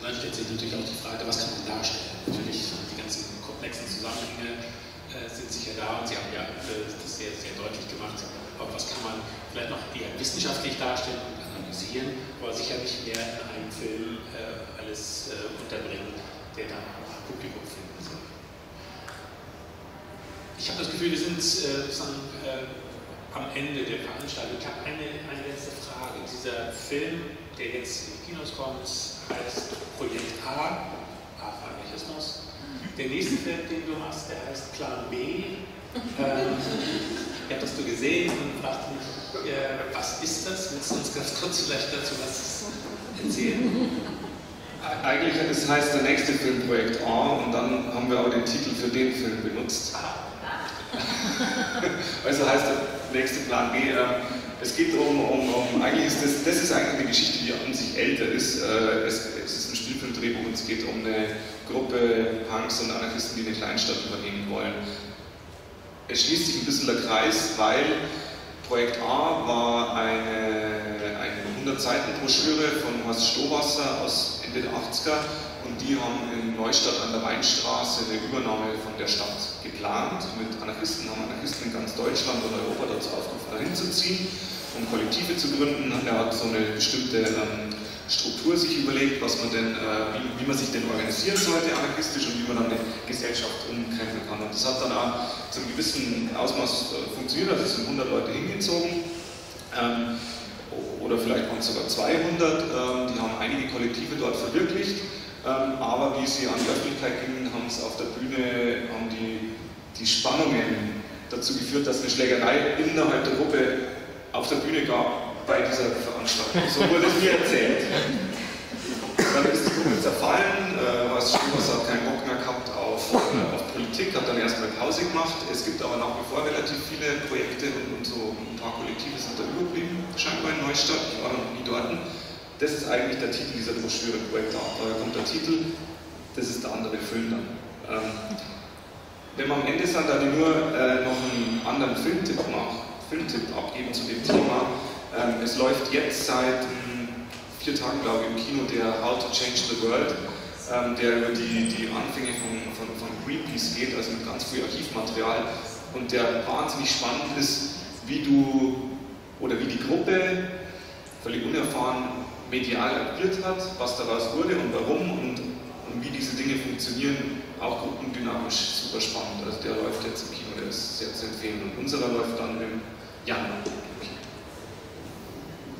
dann stellt sich natürlich auch die Frage, was kann man darstellen? Natürlich, die ganzen komplexen Zusammenhänge äh, sind sicher da und Sie haben ja äh, das sehr, sehr deutlich gemacht. Aber was kann man vielleicht noch eher wissenschaftlich darstellen analysieren, aber sicher nicht mehr in einem Film äh, alles äh, unterbringen, der dann auch Publikum finden soll. Ich habe das Gefühl, wir sind äh, sozusagen äh, am Ende der Veranstaltung. Ich habe eine, eine letzte Frage. Dieser Film, der jetzt in die Kinos kommt, heißt Projekt A, Afranismus. Der nächste Film, den du machst, der heißt Plan B. Ähm, ich habe das du gesehen und fragte mich, äh, was ist das? Willst du uns ganz kurz vielleicht dazu was erzählen? Eigentlich das heißt der nächste Film Projekt A und dann haben wir aber den Titel für den Film benutzt. also heißt der nächste Plan B. Ähm, es geht um, um, um, eigentlich ist das, das ist eigentlich eine Geschichte, die an sich älter ist. Äh, es, es ist ein Spielfilmdrehbuch und es geht um eine Gruppe Punks und Anarchisten, die eine Kleinstadt übernehmen wollen. Es schließt sich ein bisschen der Kreis, weil Projekt A war eine, eine 100-Seiten-Broschüre von Horst Stohwasser aus Ende der 80er und die haben in Neustadt an der Weinstraße eine Übernahme von der Stadt geplant. Mit Anarchisten haben Anarchisten in ganz Deutschland und Europa dazu aufgerufen, dahin zu ziehen, um Kollektive zu gründen. Er hat so eine bestimmte ähm, Struktur sich überlegt, was man denn, äh, wie, wie, man sich denn organisieren sollte anarchistisch und wie man dann eine Gesellschaft umkrempeln kann. Und das hat dann auch zu einem gewissen Ausmaß äh, funktioniert, also es sind 100 Leute hingezogen. Ähm, oder vielleicht waren es sogar 200, ähm, die haben einige Kollektive dort verwirklicht. Ähm, aber wie sie an die Öffentlichkeit gingen, haben es auf der Bühne, haben die, die Spannungen dazu geführt, dass eine Schlägerei innerhalb der Gruppe auf der Bühne gab bei dieser Veranstaltung. So wurde es mir erzählt. Dann ist die Gruppe zerfallen, äh, Horst Schubers hat keinen Bock mehr gehabt auf, äh, auf Politik, hat dann erstmal Pause gemacht. Es gibt aber nach wie vor relativ viele Projekte und, und so ein paar Kollektive sind da überblieben, scheinbar in Neustadt, ich war noch nie dort. Das ist eigentlich der Titel dieser Broschüre, Projekt A. Daher kommt der Titel, das ist der andere Film dann. Ähm, wenn wir am Ende sind, dann nur äh, noch einen anderen Filmtipp, nach, Filmtipp abgeben zu dem Thema. Ähm, es läuft jetzt seit ähm, vier Tagen, glaube ich, im Kino der How to Change the World, ähm, der über die, die Anfänge von, von, von Greenpeace geht, also mit ganz viel Archivmaterial und der wahnsinnig spannend ist, wie du oder wie die Gruppe völlig unerfahren medial agiert hat, was daraus wurde und warum und, und wie diese Dinge funktionieren, auch gruppendynamisch super spannend. Also der läuft jetzt im Kino, der ist sehr zu empfehlen und unserer läuft dann im Januar.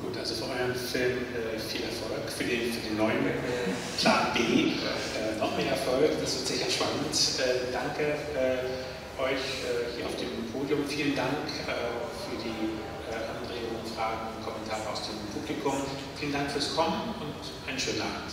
Gut, also für euren Film äh, viel Erfolg, für den, für den neuen äh, Plan B äh, noch mehr Erfolg, das wird sicher spannend. Äh, danke äh, euch äh, hier auf dem Podium, vielen Dank für die Anregungen, Fragen, Kommentare aus dem Publikum. Vielen Dank fürs Kommen und einen schönen Abend.